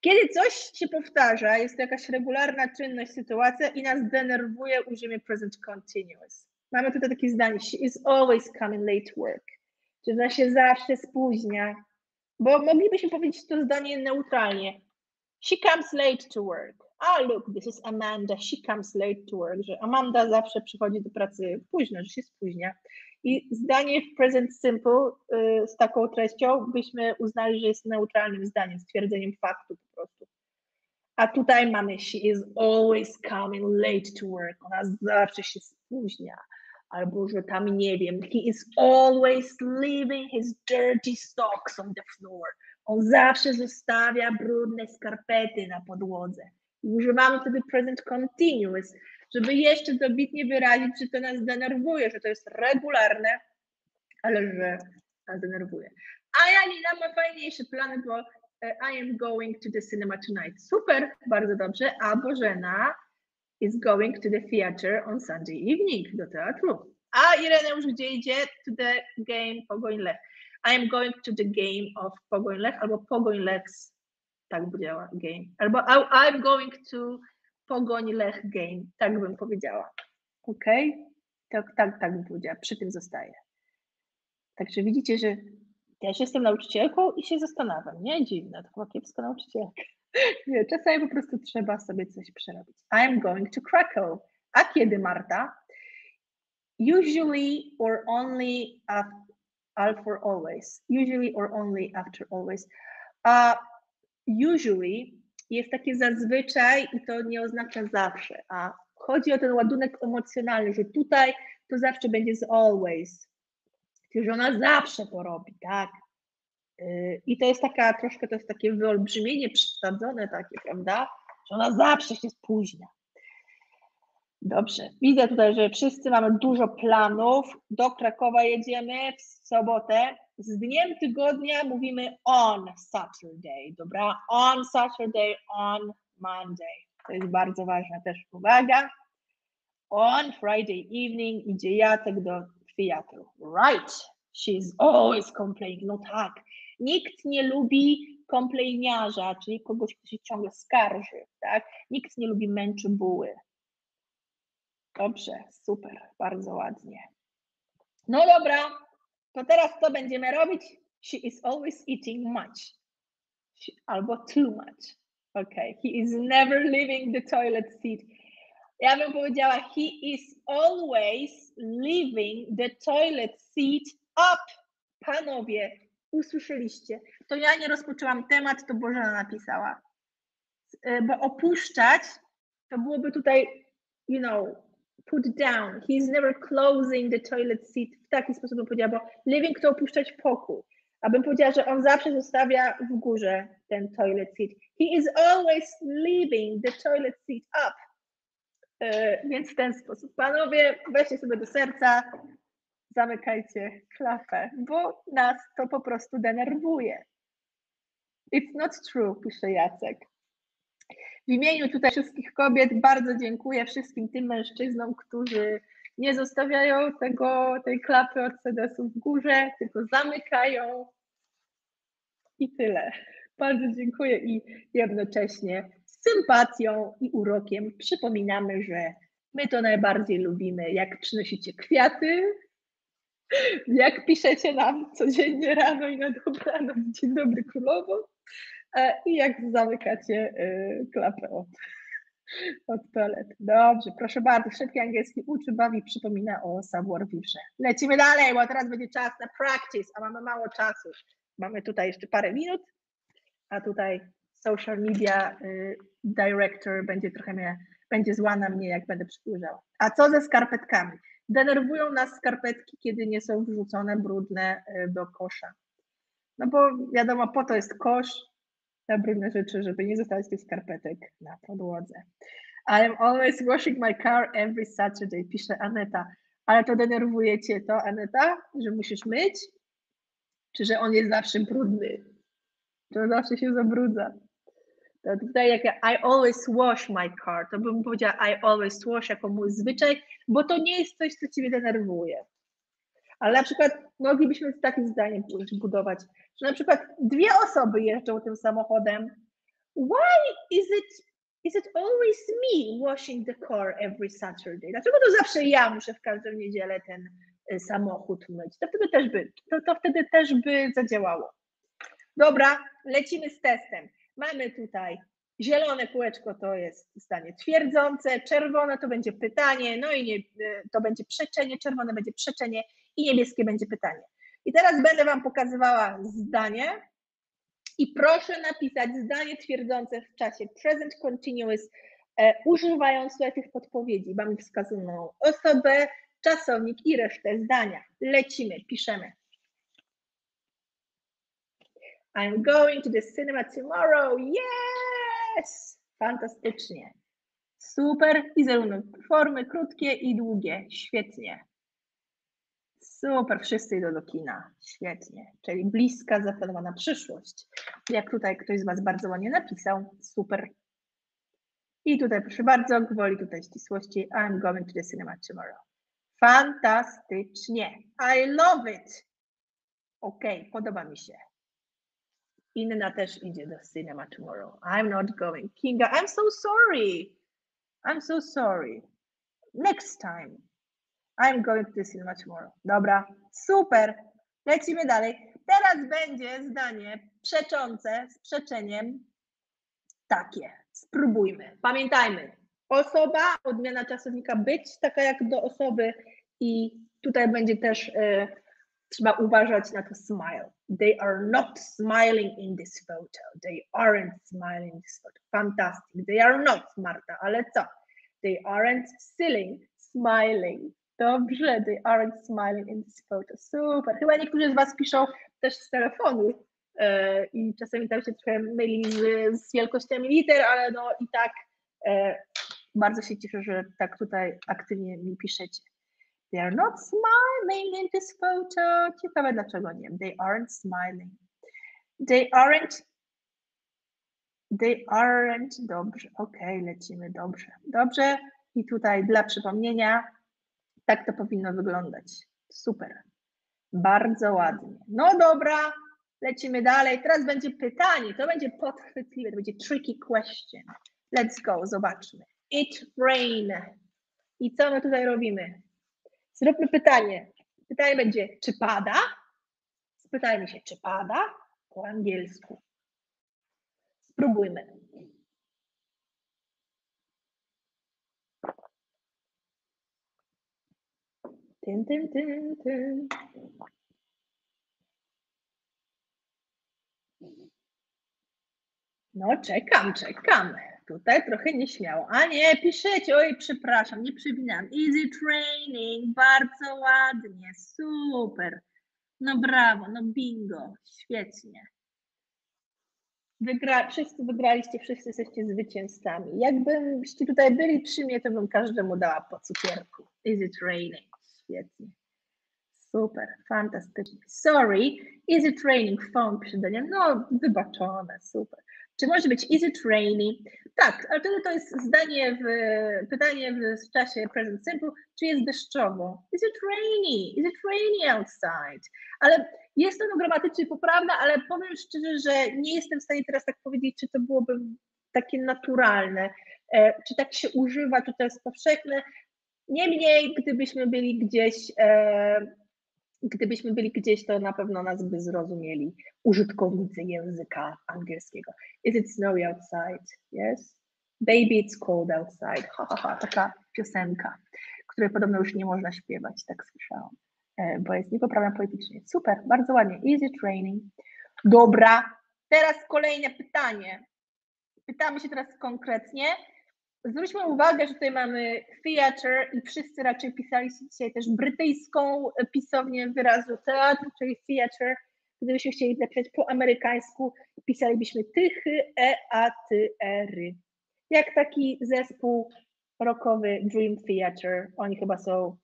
Kiedy coś się powtarza, jest to jakaś regularna czynność, sytuacja i nas denerwuje, użyjemy present continuous. Mamy tutaj takie zdanie, she is always coming late work. Czyli ona się zawsze spóźnia, bo moglibyśmy powiedzieć to zdanie neutralnie. She comes late to work. A look, this is Amanda, she comes late to work, że Amanda zawsze przychodzi do pracy późno, że się spóźnia. I zdanie w present simple y, z taką treścią byśmy uznali, że jest neutralnym zdaniem, stwierdzeniem faktu po prostu. A tutaj mamy she is always coming late to work, ona zawsze się spóźnia. Albo, że tam nie wiem, he is always leaving his dirty socks on the floor. On zawsze zostawia brudne skarpety na podłodze. Używamy wtedy present continuous, żeby jeszcze dobitnie wyrazić, że to nas denerwuje, że to jest regularne, ale że nas denerwuje. A Janina ma fajniejsze plany, bo e, I am going to the cinema tonight. Super, bardzo dobrze. A Bożena is going to the theater on Sunday evening, do teatru. A Ireneusz gdzie idzie? To the game Pogoń Lech. I am going to the game of Pogoń Lech albo Pogoń Lech's, tak by działa, game. Albo I'm going to Pogoń Lech game, tak bym powiedziała. Ok? Tak, tak, tak bym powiedziała, przy tym zostaję. Także widzicie, że też jestem nauczycielką i się zastanawiam, nie? Dziwne, to chyba kiepska nauczycielka. <laughs> Nie, czasami po prostu trzeba sobie coś przerobić. I am going to Krakow. A kiedy, Marta? Usually or only after, for always. Usually or only after always. A usually jest takie zazwyczaj i to nie oznacza zawsze, a chodzi o ten ładunek emocjonalny, że tutaj to zawsze będzie z always. Czyli, że ona zawsze to robi, tak? Yy, I to jest taka troszkę, to jest takie wyolbrzymienie przesadzone takie, prawda? Że ona zawsze się spóźnia. Dobrze. Widzę tutaj, że wszyscy mamy dużo planów. Do Krakowa jedziemy w sobotę. Z dniem tygodnia mówimy on Saturday, dobra? On Saturday, on Monday. To jest bardzo ważna też uwaga. On Friday evening idzie Jacek do teatru. Right. She's always complaining. No tak. Nikt nie lubi komplejniarza, czyli kogoś, kto się ciągle skarży, tak? Nikt nie lubi męczy buły. Dobrze, super, bardzo ładnie. No dobra, to teraz co będziemy robić? She is always eating much. She, albo too much. Okay, he is never leaving the toilet seat. Ja bym powiedziała, he is always leaving the toilet seat up. Panowie, usłyszeliście. To ja nie rozpoczęłam temat, to Bożena napisała. E, Bo opuszczać to byłoby tutaj, you know, put down. He is never closing the toilet seat. W taki sposób bym powiedziała, bo living to opuszczać pokój. Abym powiedziała, że on zawsze zostawia w górze ten toilet seat. He is always leaving the toilet seat up. E, więc w ten sposób. Panowie, weźcie sobie do serca, zamykajcie klapę, bo nas to po prostu denerwuje. It's not true, pisze Jacek. W imieniu tutaj wszystkich kobiet bardzo dziękuję wszystkim tym mężczyznom, którzy nie zostawiają tego, tej klapy od sedesu w górze, tylko zamykają. I tyle. Bardzo dziękuję i jednocześnie z sympatią i urokiem przypominamy, że my to najbardziej lubimy, jak przynosicie kwiaty, jak piszecie nam codziennie rano i na dobranoc, dzień dobry królowo, i jak zamykacie e, klapę od, <laughs> od toalety. Dobrze, proszę bardzo, szybki angielski uczy, bawi, przypomina o savoir vivre. Lecimy dalej, bo teraz będzie czas na practice, a mamy mało czasu. Mamy tutaj jeszcze parę minut, a tutaj social media y, director będzie trochę mnie, będzie zła na mnie, jak będę przybliżała. A co ze skarpetkami? Denerwują nas skarpetki, kiedy nie są wrzucone brudne do kosza. No bo wiadomo, po to jest kosz na brudne rzeczy, żeby nie zostawiać tych skarpetek na podłodze. I'm always washing my car every Saturday, pisze Aneta. Ale to denerwuje cię to, Aneta, że musisz myć? Czy że on jest zawsze brudny? To zawsze się zabrudza. To tutaj jak ja, I always wash my car, to bym powiedziała I always wash jako mój zwyczaj, bo to nie jest coś, co ciebie denerwuje. Ale na przykład moglibyśmy z takim zdaniem budować, że na przykład dwie osoby jeżdżą tym samochodem. Why is it, is it always me washing the car every Saturday? Dlaczego to zawsze ja muszę w każdą niedzielę ten y, samochód myć? To wtedy też by, to, to wtedy też by zadziałało. Dobra, lecimy z testem. Mamy tutaj Zielone kółeczko to jest zdanie twierdzące, czerwone to będzie pytanie, no i nie, to będzie przeczenie, czerwone będzie przeczenie i niebieskie będzie pytanie. I teraz będę Wam pokazywała zdanie i proszę napisać zdanie twierdzące w czasie present continuous, e, używając tutaj tych podpowiedzi. Mamy wskazaną osobę, czasownik i resztę zdania. Lecimy, piszemy. I'm going to the cinema tomorrow. Yes! Fantastycznie. Super. I zarówno formy krótkie i długie. Świetnie. Super, wszyscy idą do kina. Świetnie. Czyli bliska, zaplanowana przyszłość. Jak tutaj ktoś z Was bardzo ładnie napisał. Super. I tutaj proszę bardzo, gwoli tutaj ścisłości. I'm going to the cinema tomorrow. Fantastycznie. I love it. Ok, podoba mi się. Inna też idzie do cinema tomorrow. I'm not going. Kinga, I'm so sorry. I'm so sorry. Next time. I'm going to cinema tomorrow. Dobra, super. Lecimy dalej. Teraz będzie zdanie przeczące z przeczeniem takie. Spróbujmy. Pamiętajmy. Osoba, odmiana czasownika być, taka jak do osoby i tutaj będzie też y, trzeba uważać na to smile. They are not smiling in this photo. They aren't smiling in this photo. Fantastic. They are not, Marta, ale co? They aren't smiling, smiling. Dobrze, they aren't smiling in this photo. Super. Chyba niektórzy z Was piszą też z telefonu e, i czasami tam się trochę myli z, z, wielkościami liter, ale no i tak e, bardzo się cieszę, że tak tutaj aktywnie mi piszecie. They are not smiling in this photo. Ciekawe dlaczego nie. They aren't smiling. They aren't. They aren't. Dobrze. Ok, lecimy. Dobrze. Dobrze. I tutaj dla przypomnienia, tak to powinno wyglądać. Super. Bardzo ładnie. No dobra, lecimy dalej. Teraz będzie pytanie. To będzie podchwytliwe. To będzie tricky question. Let's go. Zobaczmy. It rain. I co my tutaj robimy? Zróbmy pytanie. Pytanie będzie, czy pada? Spytajmy się, czy pada po angielsku. Spróbujmy. Tym, tym, tym, tym. No, czekam, czekam. Tutaj trochę nieśmiało. A nie, piszecie, oj, przepraszam, nie przewinam. Easy training, bardzo ładnie, super. No brawo, no bingo, świetnie. Wygra, wszyscy wygraliście, wszyscy jesteście zwycięzcami. Jakbyście tutaj byli przy mnie, to bym każdemu dała po cukierku. Easy training, świetnie. Super, fantastycznie. Sorry, easy training, phone przydanie. No, wybaczone, super. Czy może być is it rainy? Tak, ale wtedy to jest zdanie w, pytanie w czasie present simple, czy jest deszczowo? Is it rainy? Is it rainy outside? Ale jest to gramatycznie poprawne, ale powiem szczerze, że nie jestem w stanie teraz tak powiedzieć, czy to byłoby takie naturalne, e, czy tak się używa, czy to jest powszechne. Niemniej, gdybyśmy byli gdzieś e, gdybyśmy byli gdzieś, to na pewno nas by zrozumieli użytkownicy języka angielskiego. Is it snowy outside? Yes. Baby, it's cold outside. Ha, ha, ha. Taka piosenka, której podobno już nie można śpiewać, tak słyszałam, e, bo jest niepoprawna poetycznie. Super, bardzo ładnie. Is it raining? Dobra, teraz kolejne pytanie. Pytamy się teraz konkretnie. Zwróćmy uwagę, że tutaj mamy theater i wszyscy raczej pisali dzisiaj też brytyjską pisownię wyrazu teatr, czyli theater. Gdybyśmy chcieli napisać po amerykańsku, pisalibyśmy tychy, e, a, ty, e, ry. Jak taki zespół rockowy Dream Theater. Oni chyba są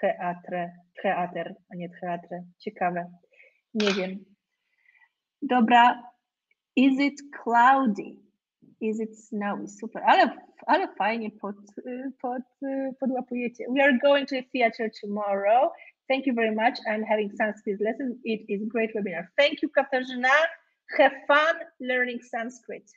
teatre, teater, a nie teatre. Ciekawe. Nie wiem. Dobra. Is it cloudy? Is it snowy? Super, ale, ale fajnie pod, pod, podłapujecie. We are going to the theater tomorrow. Thank you very much. I'm having Sanskrit lessons. It is great webinar. Thank you, Katarzyna. Have fun learning Sanskrit.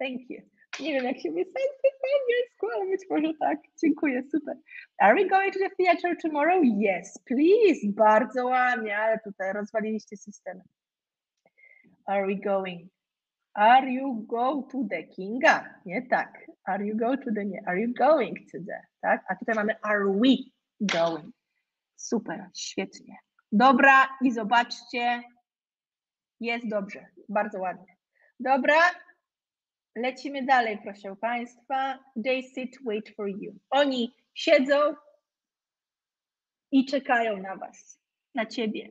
Thank you. Nie wiem, jak się mówi Sanskrit po angielsku, ale być może tak. Dziękuję, super. Are we going to the theater tomorrow? Yes, please. Bardzo ładnie, ale tutaj rozwaliliście system. Are we going? Are you go to the Kinga? Nie tak. Are you go to the, nie. Are you going to the, tak? A tutaj mamy are we going. Super, świetnie. Dobra i zobaczcie, jest dobrze, bardzo ładnie. Dobra, lecimy dalej, proszę Państwa. They sit, wait for you. Oni siedzą i czekają na Was, na Ciebie.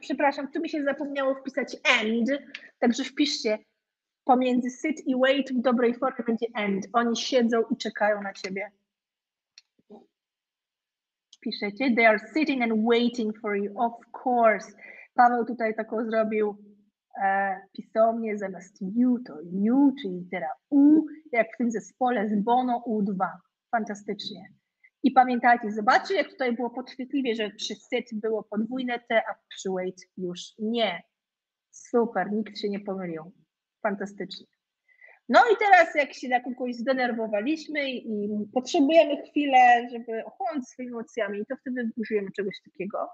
Przepraszam, tu mi się zapomniało wpisać end, także wpiszcie pomiędzy sit i wait w dobrej formie będzie end. Oni siedzą i czekają na Ciebie. Piszecie, they are sitting and waiting for you, of course. Paweł tutaj taką zrobił e, pisownię zamiast you to you, czyli litera U, jak w tym zespole z Bono U2. Fantastycznie. I pamiętajcie, zobaczcie, jak tutaj było podchwytliwie, że przy sit było podwójne T, a przy wait już nie. Super, nikt się nie pomylił. Fantastycznie. No i teraz, jak się na kogoś zdenerwowaliśmy i potrzebujemy chwilę, żeby ochłonąć swoimi emocjami, to wtedy użyjemy czegoś takiego.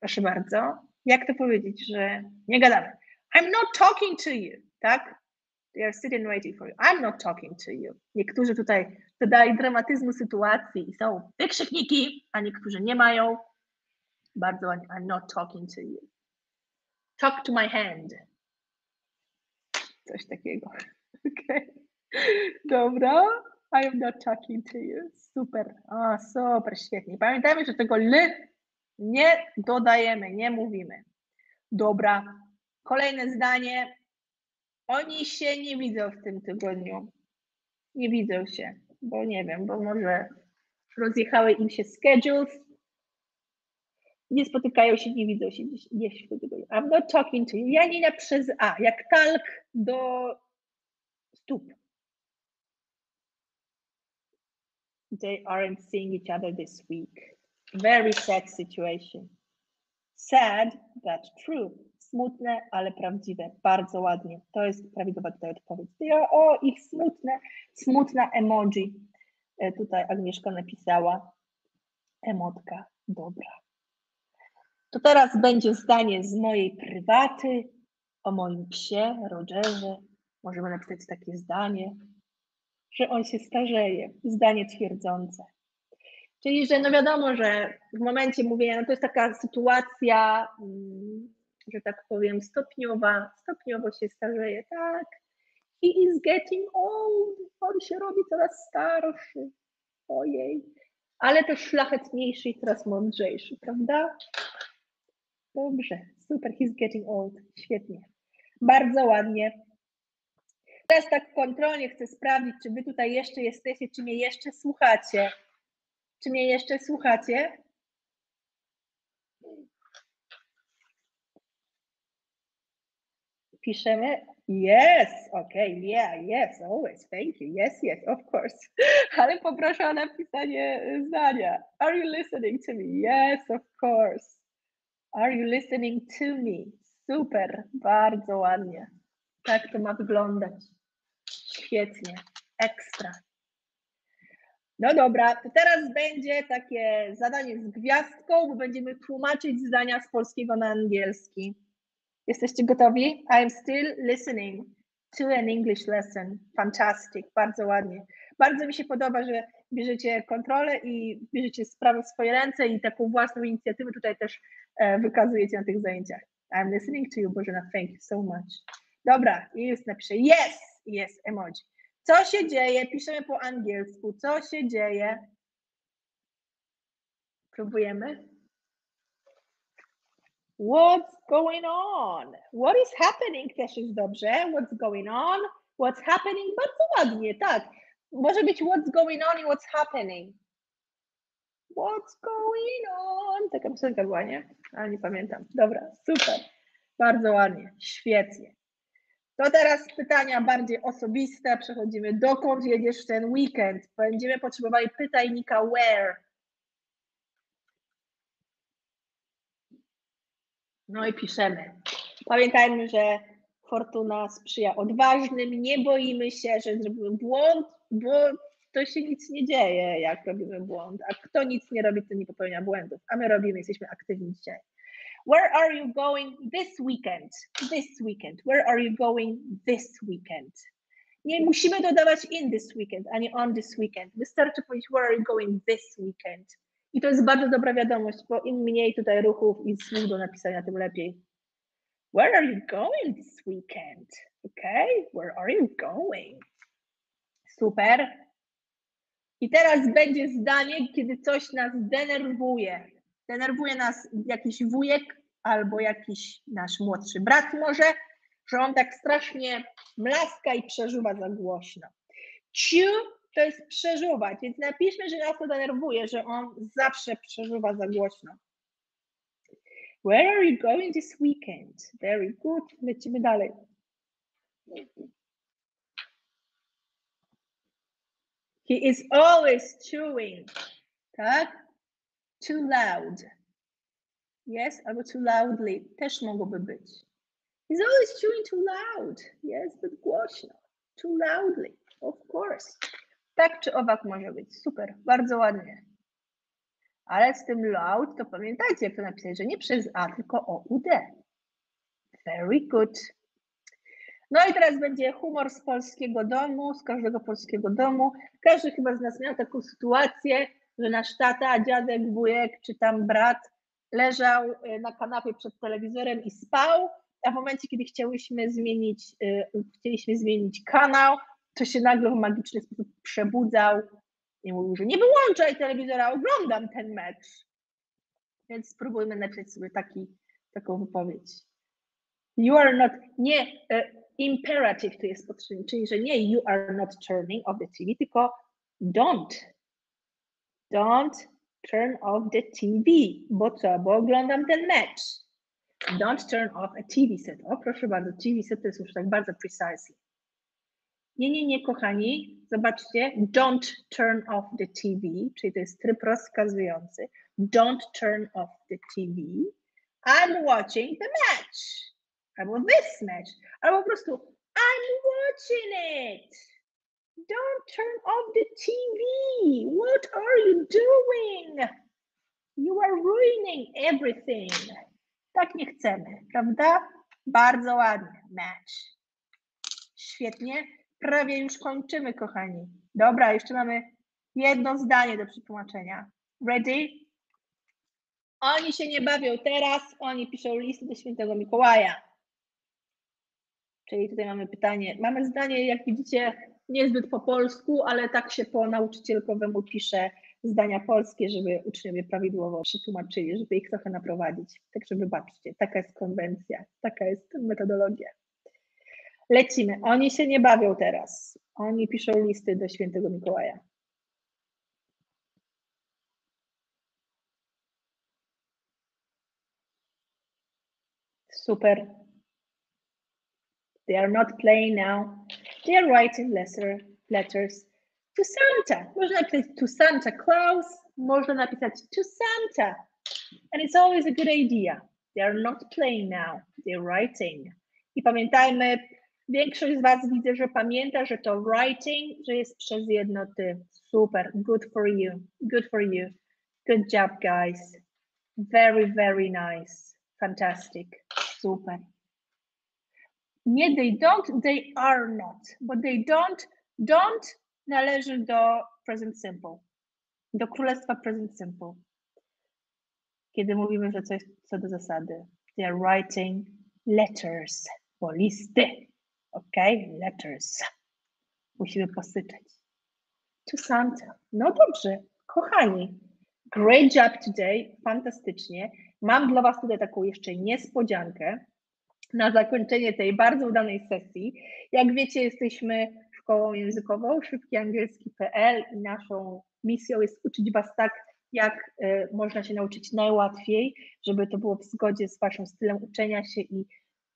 Proszę bardzo. Jak to powiedzieć, że nie gadamy? I'm not talking to you, tak? They are sitting waiting for you. I'm not talking to you. Niektórzy tutaj dodali dramatyzmu sytuacji i są wykrzykniki, a niektórzy nie mają. Bardzo ładnie. I'm not talking to you. Talk to my hand. Coś takiego. <laughs> Okay. Dobra. I am not talking to you. Super. O, super, świetnie. Pamiętajmy, że tego l nie dodajemy, nie mówimy. Dobra. Kolejne zdanie. Oni się nie widzą w tym tygodniu. Nie widzą się, bo nie wiem, bo może rozjechały im się schedules. Nie spotykają się, nie widzą się dziś, gdzieś w tym tygodniu. I'm not talking to you. Janina przez A, jak talk do stóp. They aren't seeing each other this week. Very sad situation. Sad, but true. Smutne, ale prawdziwe. Bardzo ładnie. To jest prawidłowa tutaj odpowiedź. O, ich smutne, smutna emoji. E, tutaj Agnieszka napisała. Emotka, dobra. To teraz będzie zdanie z mojej prywaty o moim psie, Rogerze. Możemy napisać takie zdanie, że on się starzeje. Zdanie twierdzące. Czyli, że no wiadomo, że w momencie mówienia, no to jest taka sytuacja, mm, że tak powiem, stopniowa, stopniowo się starzeje, tak. He is getting old, on się robi coraz starszy, ojej. Ale też szlachetniejszy i coraz mądrzejszy, prawda? Dobrze, super, he's getting old, świetnie. Bardzo ładnie. Teraz tak kontrolnie chcę sprawdzić, czy wy tutaj jeszcze jesteście, czy mnie jeszcze słuchacie. Czy mnie jeszcze słuchacie? Piszemy yes, okay, yeah, yes, always, thank you, yes, yes, of course. <laughs> Ale poproszę o napisanie zdania. Are you listening to me? Yes, of course. Are you listening to me? Super, bardzo ładnie. Tak to ma wyglądać. Świetnie, ekstra. No dobra, to teraz będzie takie zadanie z gwiazdką, bo będziemy tłumaczyć zdania z polskiego na angielski. Jesteście gotowi? I am still listening to an English lesson. Fantastic, bardzo ładnie. Bardzo mi się podoba, że bierzecie kontrolę i bierzecie sprawę w swoje ręce i taką własną inicjatywę tutaj też e, wykazujecie na tych zajęciach. I'm listening to you, Bożena, thank you so much. Dobra, i już napiszę yes, yes, emoji. Co się dzieje? Piszemy po angielsku. Co się dzieje? Próbujemy. What's going on? What is happening też jest dobrze. What's going on? What's happening? Bardzo ładnie, tak. Może być what's going on i what's happening. What's going on? Taka piosenka była, nie? Ale nie pamiętam. Dobra, super. Bardzo ładnie, świetnie. To teraz pytania bardziej osobiste. Przechodzimy. Dokąd jedziesz w ten weekend? Będziemy potrzebowali pytajnika where. No i piszemy. Pamiętajmy, że fortuna sprzyja odważnym, nie boimy się, że zrobimy błąd, bo to się nic nie dzieje, jak robimy błąd. A kto nic nie robi, to nie popełnia błędów. A my robimy, jesteśmy aktywni dzisiaj. Where are you going this weekend? This weekend. Where are you going this weekend? Nie musimy dodawać in this weekend, ani on this weekend. Wystarczy powiedzieć where are you going this weekend. I to jest bardzo dobra wiadomość, bo im mniej tutaj ruchów i słów do napisania, tym lepiej. Where are you going this weekend? Okay, where are you going? Super. I teraz będzie zdanie, kiedy coś nas denerwuje. Denerwuje nas jakiś wujek albo jakiś nasz młodszy brat może, że on tak strasznie mlaska i przeżuwa za głośno. Ciu to jest przeżuwać, więc napiszmy, że nas to denerwuje, że on zawsze przeżuwa za głośno. Where are you going this weekend? Very good. Lecimy dalej. He is always chewing. Tak? Too loud. Yes, albo too loudly. Też mogłoby być. He's always chewing too loud. Yes, but głośno. Too loudly. Of course. Tak czy owak może być. Super, bardzo ładnie. Ale z tym loud to pamiętajcie, jak to napisać, że nie przez A, tylko o UD. Very good. No i teraz będzie humor z polskiego domu, z każdego polskiego domu. Każdy chyba z nas miał taką sytuację, że nasz tata, dziadek, wujek czy tam brat leżał y, na kanapie przed telewizorem i spał, a w momencie, kiedy zmienić, y, chcieliśmy zmienić kanał, to się nagle w magiczny sposób przebudzał i mówił, że nie wyłączaj telewizora, oglądam ten mecz. Więc spróbujmy napisać sobie taki, taką wypowiedź. You are not, nie, uh, imperative tu jest potrzebny, czyli że nie you are not turning off the TV, tylko don't. Don't turn off the TV, bo co, bo oglądam ten mecz. Don't turn off a TV set. O, proszę bardzo, TV set to jest już tak bardzo precisely. Nie, nie, nie, kochani, zobaczcie, don't turn off the TV, czyli to jest tryb rozkazujący. Don't turn off the TV. I'm watching the match. Albo this match. Albo po prostu I'm watching it. Don't turn off the TV. What are you doing? You are ruining everything. Tak nie chcemy, prawda? Bardzo ładnie. Match. Świetnie. Prawie już kończymy, kochani. Dobra, jeszcze mamy jedno zdanie do przetłumaczenia. Ready? Oni się nie bawią teraz, oni piszą listy do świętego Mikołaja. Czyli tutaj mamy pytanie. Mamy zdanie, jak widzicie, niezbyt po polsku, ale tak się po nauczycielkowemu pisze zdania polskie, żeby uczniowie prawidłowo przetłumaczyli, żeby ich trochę naprowadzić. Także wybaczcie, taka jest konwencja, taka jest metodologia. Lecimy. Oni się nie bawią teraz. Oni piszą listy do świętego Mikołaja. Super. They are not playing now. They are writing letter, letters to Santa. Można napisać to Santa Claus, można napisać to Santa. And it's always a good idea. They are not playing now. They're writing. I pamiętajmy, większość z Was widzę, że pamięta, że to writing, że jest przez jedno ty. Super. Good for you. Good for you. Good job, guys. Very, very nice. Fantastic. Super. Nie they don't, they are not. Bo they don't, don't należy do present simple. Do królestwa present simple. Kiedy mówimy, że coś co do zasady. They are writing letters. Bo listy. Ok? Letters. Musimy posyczeć. To Santa. No dobrze. Kochani. Great job today. Fantastycznie. Mam dla Was tutaj taką jeszcze niespodziankę na zakończenie tej bardzo udanej sesji. Jak wiecie, jesteśmy szkołą językową szybkiangielski.pl i naszą misją jest uczyć Was tak, jak y, można się nauczyć najłatwiej, żeby to było w zgodzie z Waszym stylem uczenia się i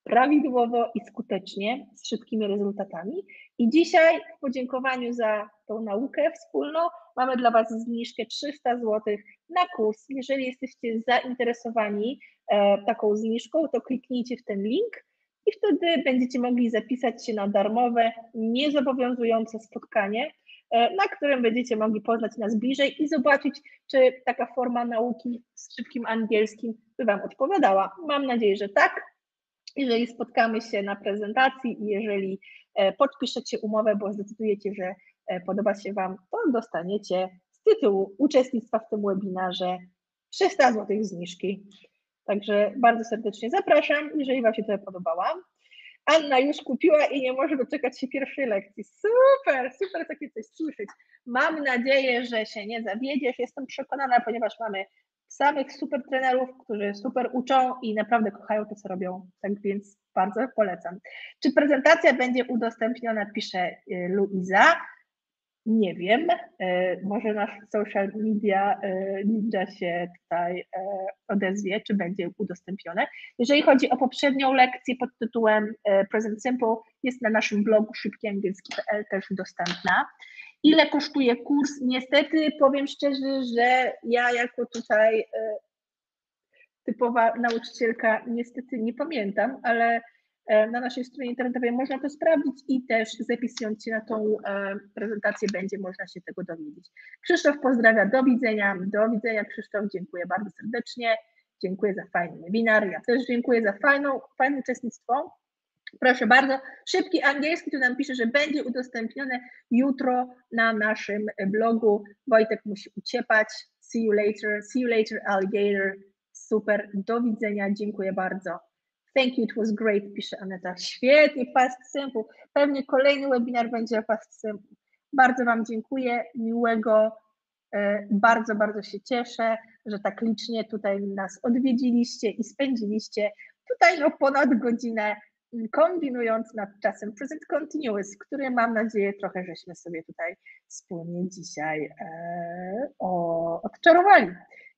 prawidłowo i skutecznie, z szybkimi rezultatami. I dzisiaj w podziękowaniu za tą naukę wspólną mamy dla Was zniżkę 300 zł na kurs. Jeżeli jesteście zainteresowani e, taką zniżką, to kliknijcie w ten link i wtedy będziecie mogli zapisać się na darmowe, niezobowiązujące spotkanie na którym będziecie mogli poznać nas bliżej i zobaczyć, czy taka forma nauki z szybkim angielskim by Wam odpowiadała. Mam nadzieję, że tak. Jeżeli spotkamy się na prezentacji i jeżeli podpiszecie umowę, bo zdecydujecie, że podoba się Wam, to dostaniecie z tytułu uczestnictwa w tym webinarze 300 zł zniżki. Także bardzo serdecznie zapraszam, jeżeli Wam się to podobała. Anna już kupiła i nie może doczekać się pierwszej lekcji. Super, super takie coś słyszeć. Mam nadzieję, że się nie zawiedziesz. Jestem przekonana, ponieważ mamy samych super trenerów, którzy super uczą i naprawdę kochają to, co robią. Tak więc bardzo polecam. Czy prezentacja będzie udostępniona, pisze y, Luiza. Nie wiem, e, może nasz social media e, ninja się tutaj odezwie, czy będzie udostępnione. Jeżeli chodzi o poprzednią lekcję pod tytułem Present Simple, jest na naszym blogu szybkiangielski.pl też dostępna. Ile kosztuje kurs? Niestety powiem szczerze, że ja jako tutaj typowa nauczycielka niestety nie pamiętam, ale E, na naszej stronie internetowej można to sprawdzić i też zapisując się na tą e, prezentację będzie można się tego dowiedzieć. Krzysztof pozdrawia, do widzenia, do widzenia Krzysztof, dziękuję bardzo serdecznie, dziękuję za fajny webinar, ja też dziękuję za fajną, fajne uczestnictwo. Proszę bardzo, szybki angielski tu nam pisze, że będzie udostępnione jutro na naszym blogu. Wojtek musi uciepać. See you later, see you later, alligator. Super, do widzenia, dziękuję bardzo. Thank you, it was great, pisze Aneta. Świetnie, Fast Simple. Pewnie kolejny webinar będzie Fast Simple. Bardzo Wam dziękuję, miłego, e, bardzo, bardzo się cieszę, że tak licznie tutaj nas odwiedziliście i spędziliście tutaj no ponad godzinę kombinując nad czasem present continuous, który mam nadzieję trochę żeśmy sobie tutaj wspólnie dzisiaj e, o, odczarowali.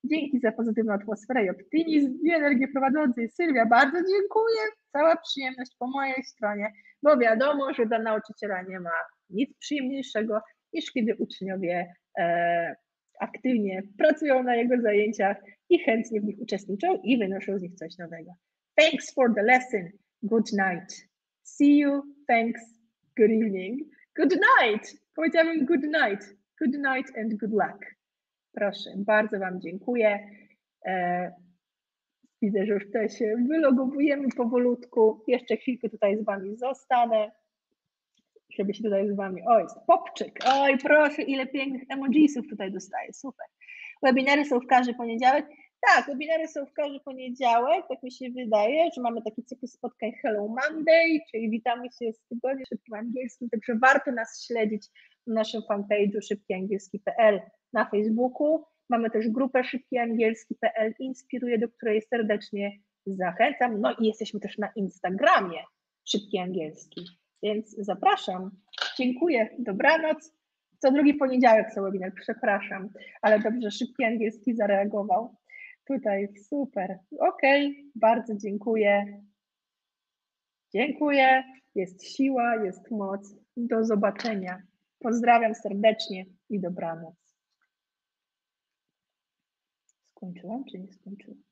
Dzięki za pozytywną atmosferę i optymizm i energię prowadzącej. Sylwia, bardzo dziękuję. Cała przyjemność po mojej stronie, bo wiadomo, że dla nauczyciela nie ma nic przyjemniejszego niż kiedy uczniowie e, aktywnie pracują na jego zajęciach i chętnie w nich uczestniczą i wynoszą z nich coś nowego. Thanks for the lesson. Good night. See you. Thanks. Good evening. Good night. Powiedziałabym good night. Good night and good luck. Proszę, bardzo Wam dziękuję. E, widzę, że już tutaj się wylogowujemy powolutku. Jeszcze chwilkę tutaj z Wami zostanę, żeby się tutaj z Wami... O, jest popczyk. Oj, proszę, ile pięknych emojisów tutaj dostaję. Super. Webinary są w każdy poniedziałek. Tak, webinary są w każdy poniedziałek, tak mi się wydaje, że mamy taki cykl spotkań Hello Monday, czyli witamy się z tygodnia szybkim angielskim, także warto nas śledzić na naszym fanpage'u szybkiangielski.pl na Facebooku. Mamy też grupę szybkiangielski.pl, inspiruje, do której serdecznie zachęcam. No i jesteśmy też na Instagramie Szybki Angielski, więc zapraszam. Dziękuję, dobranoc. Co drugi poniedziałek są webinar, przepraszam, ale dobrze, Szybki Angielski zareagował. Tutaj super. Ok, bardzo dziękuję. Dziękuję. Jest siła, jest moc. Do zobaczenia. Pozdrawiam serdecznie i dobranoc. Skończyłam czy nie skończyłam?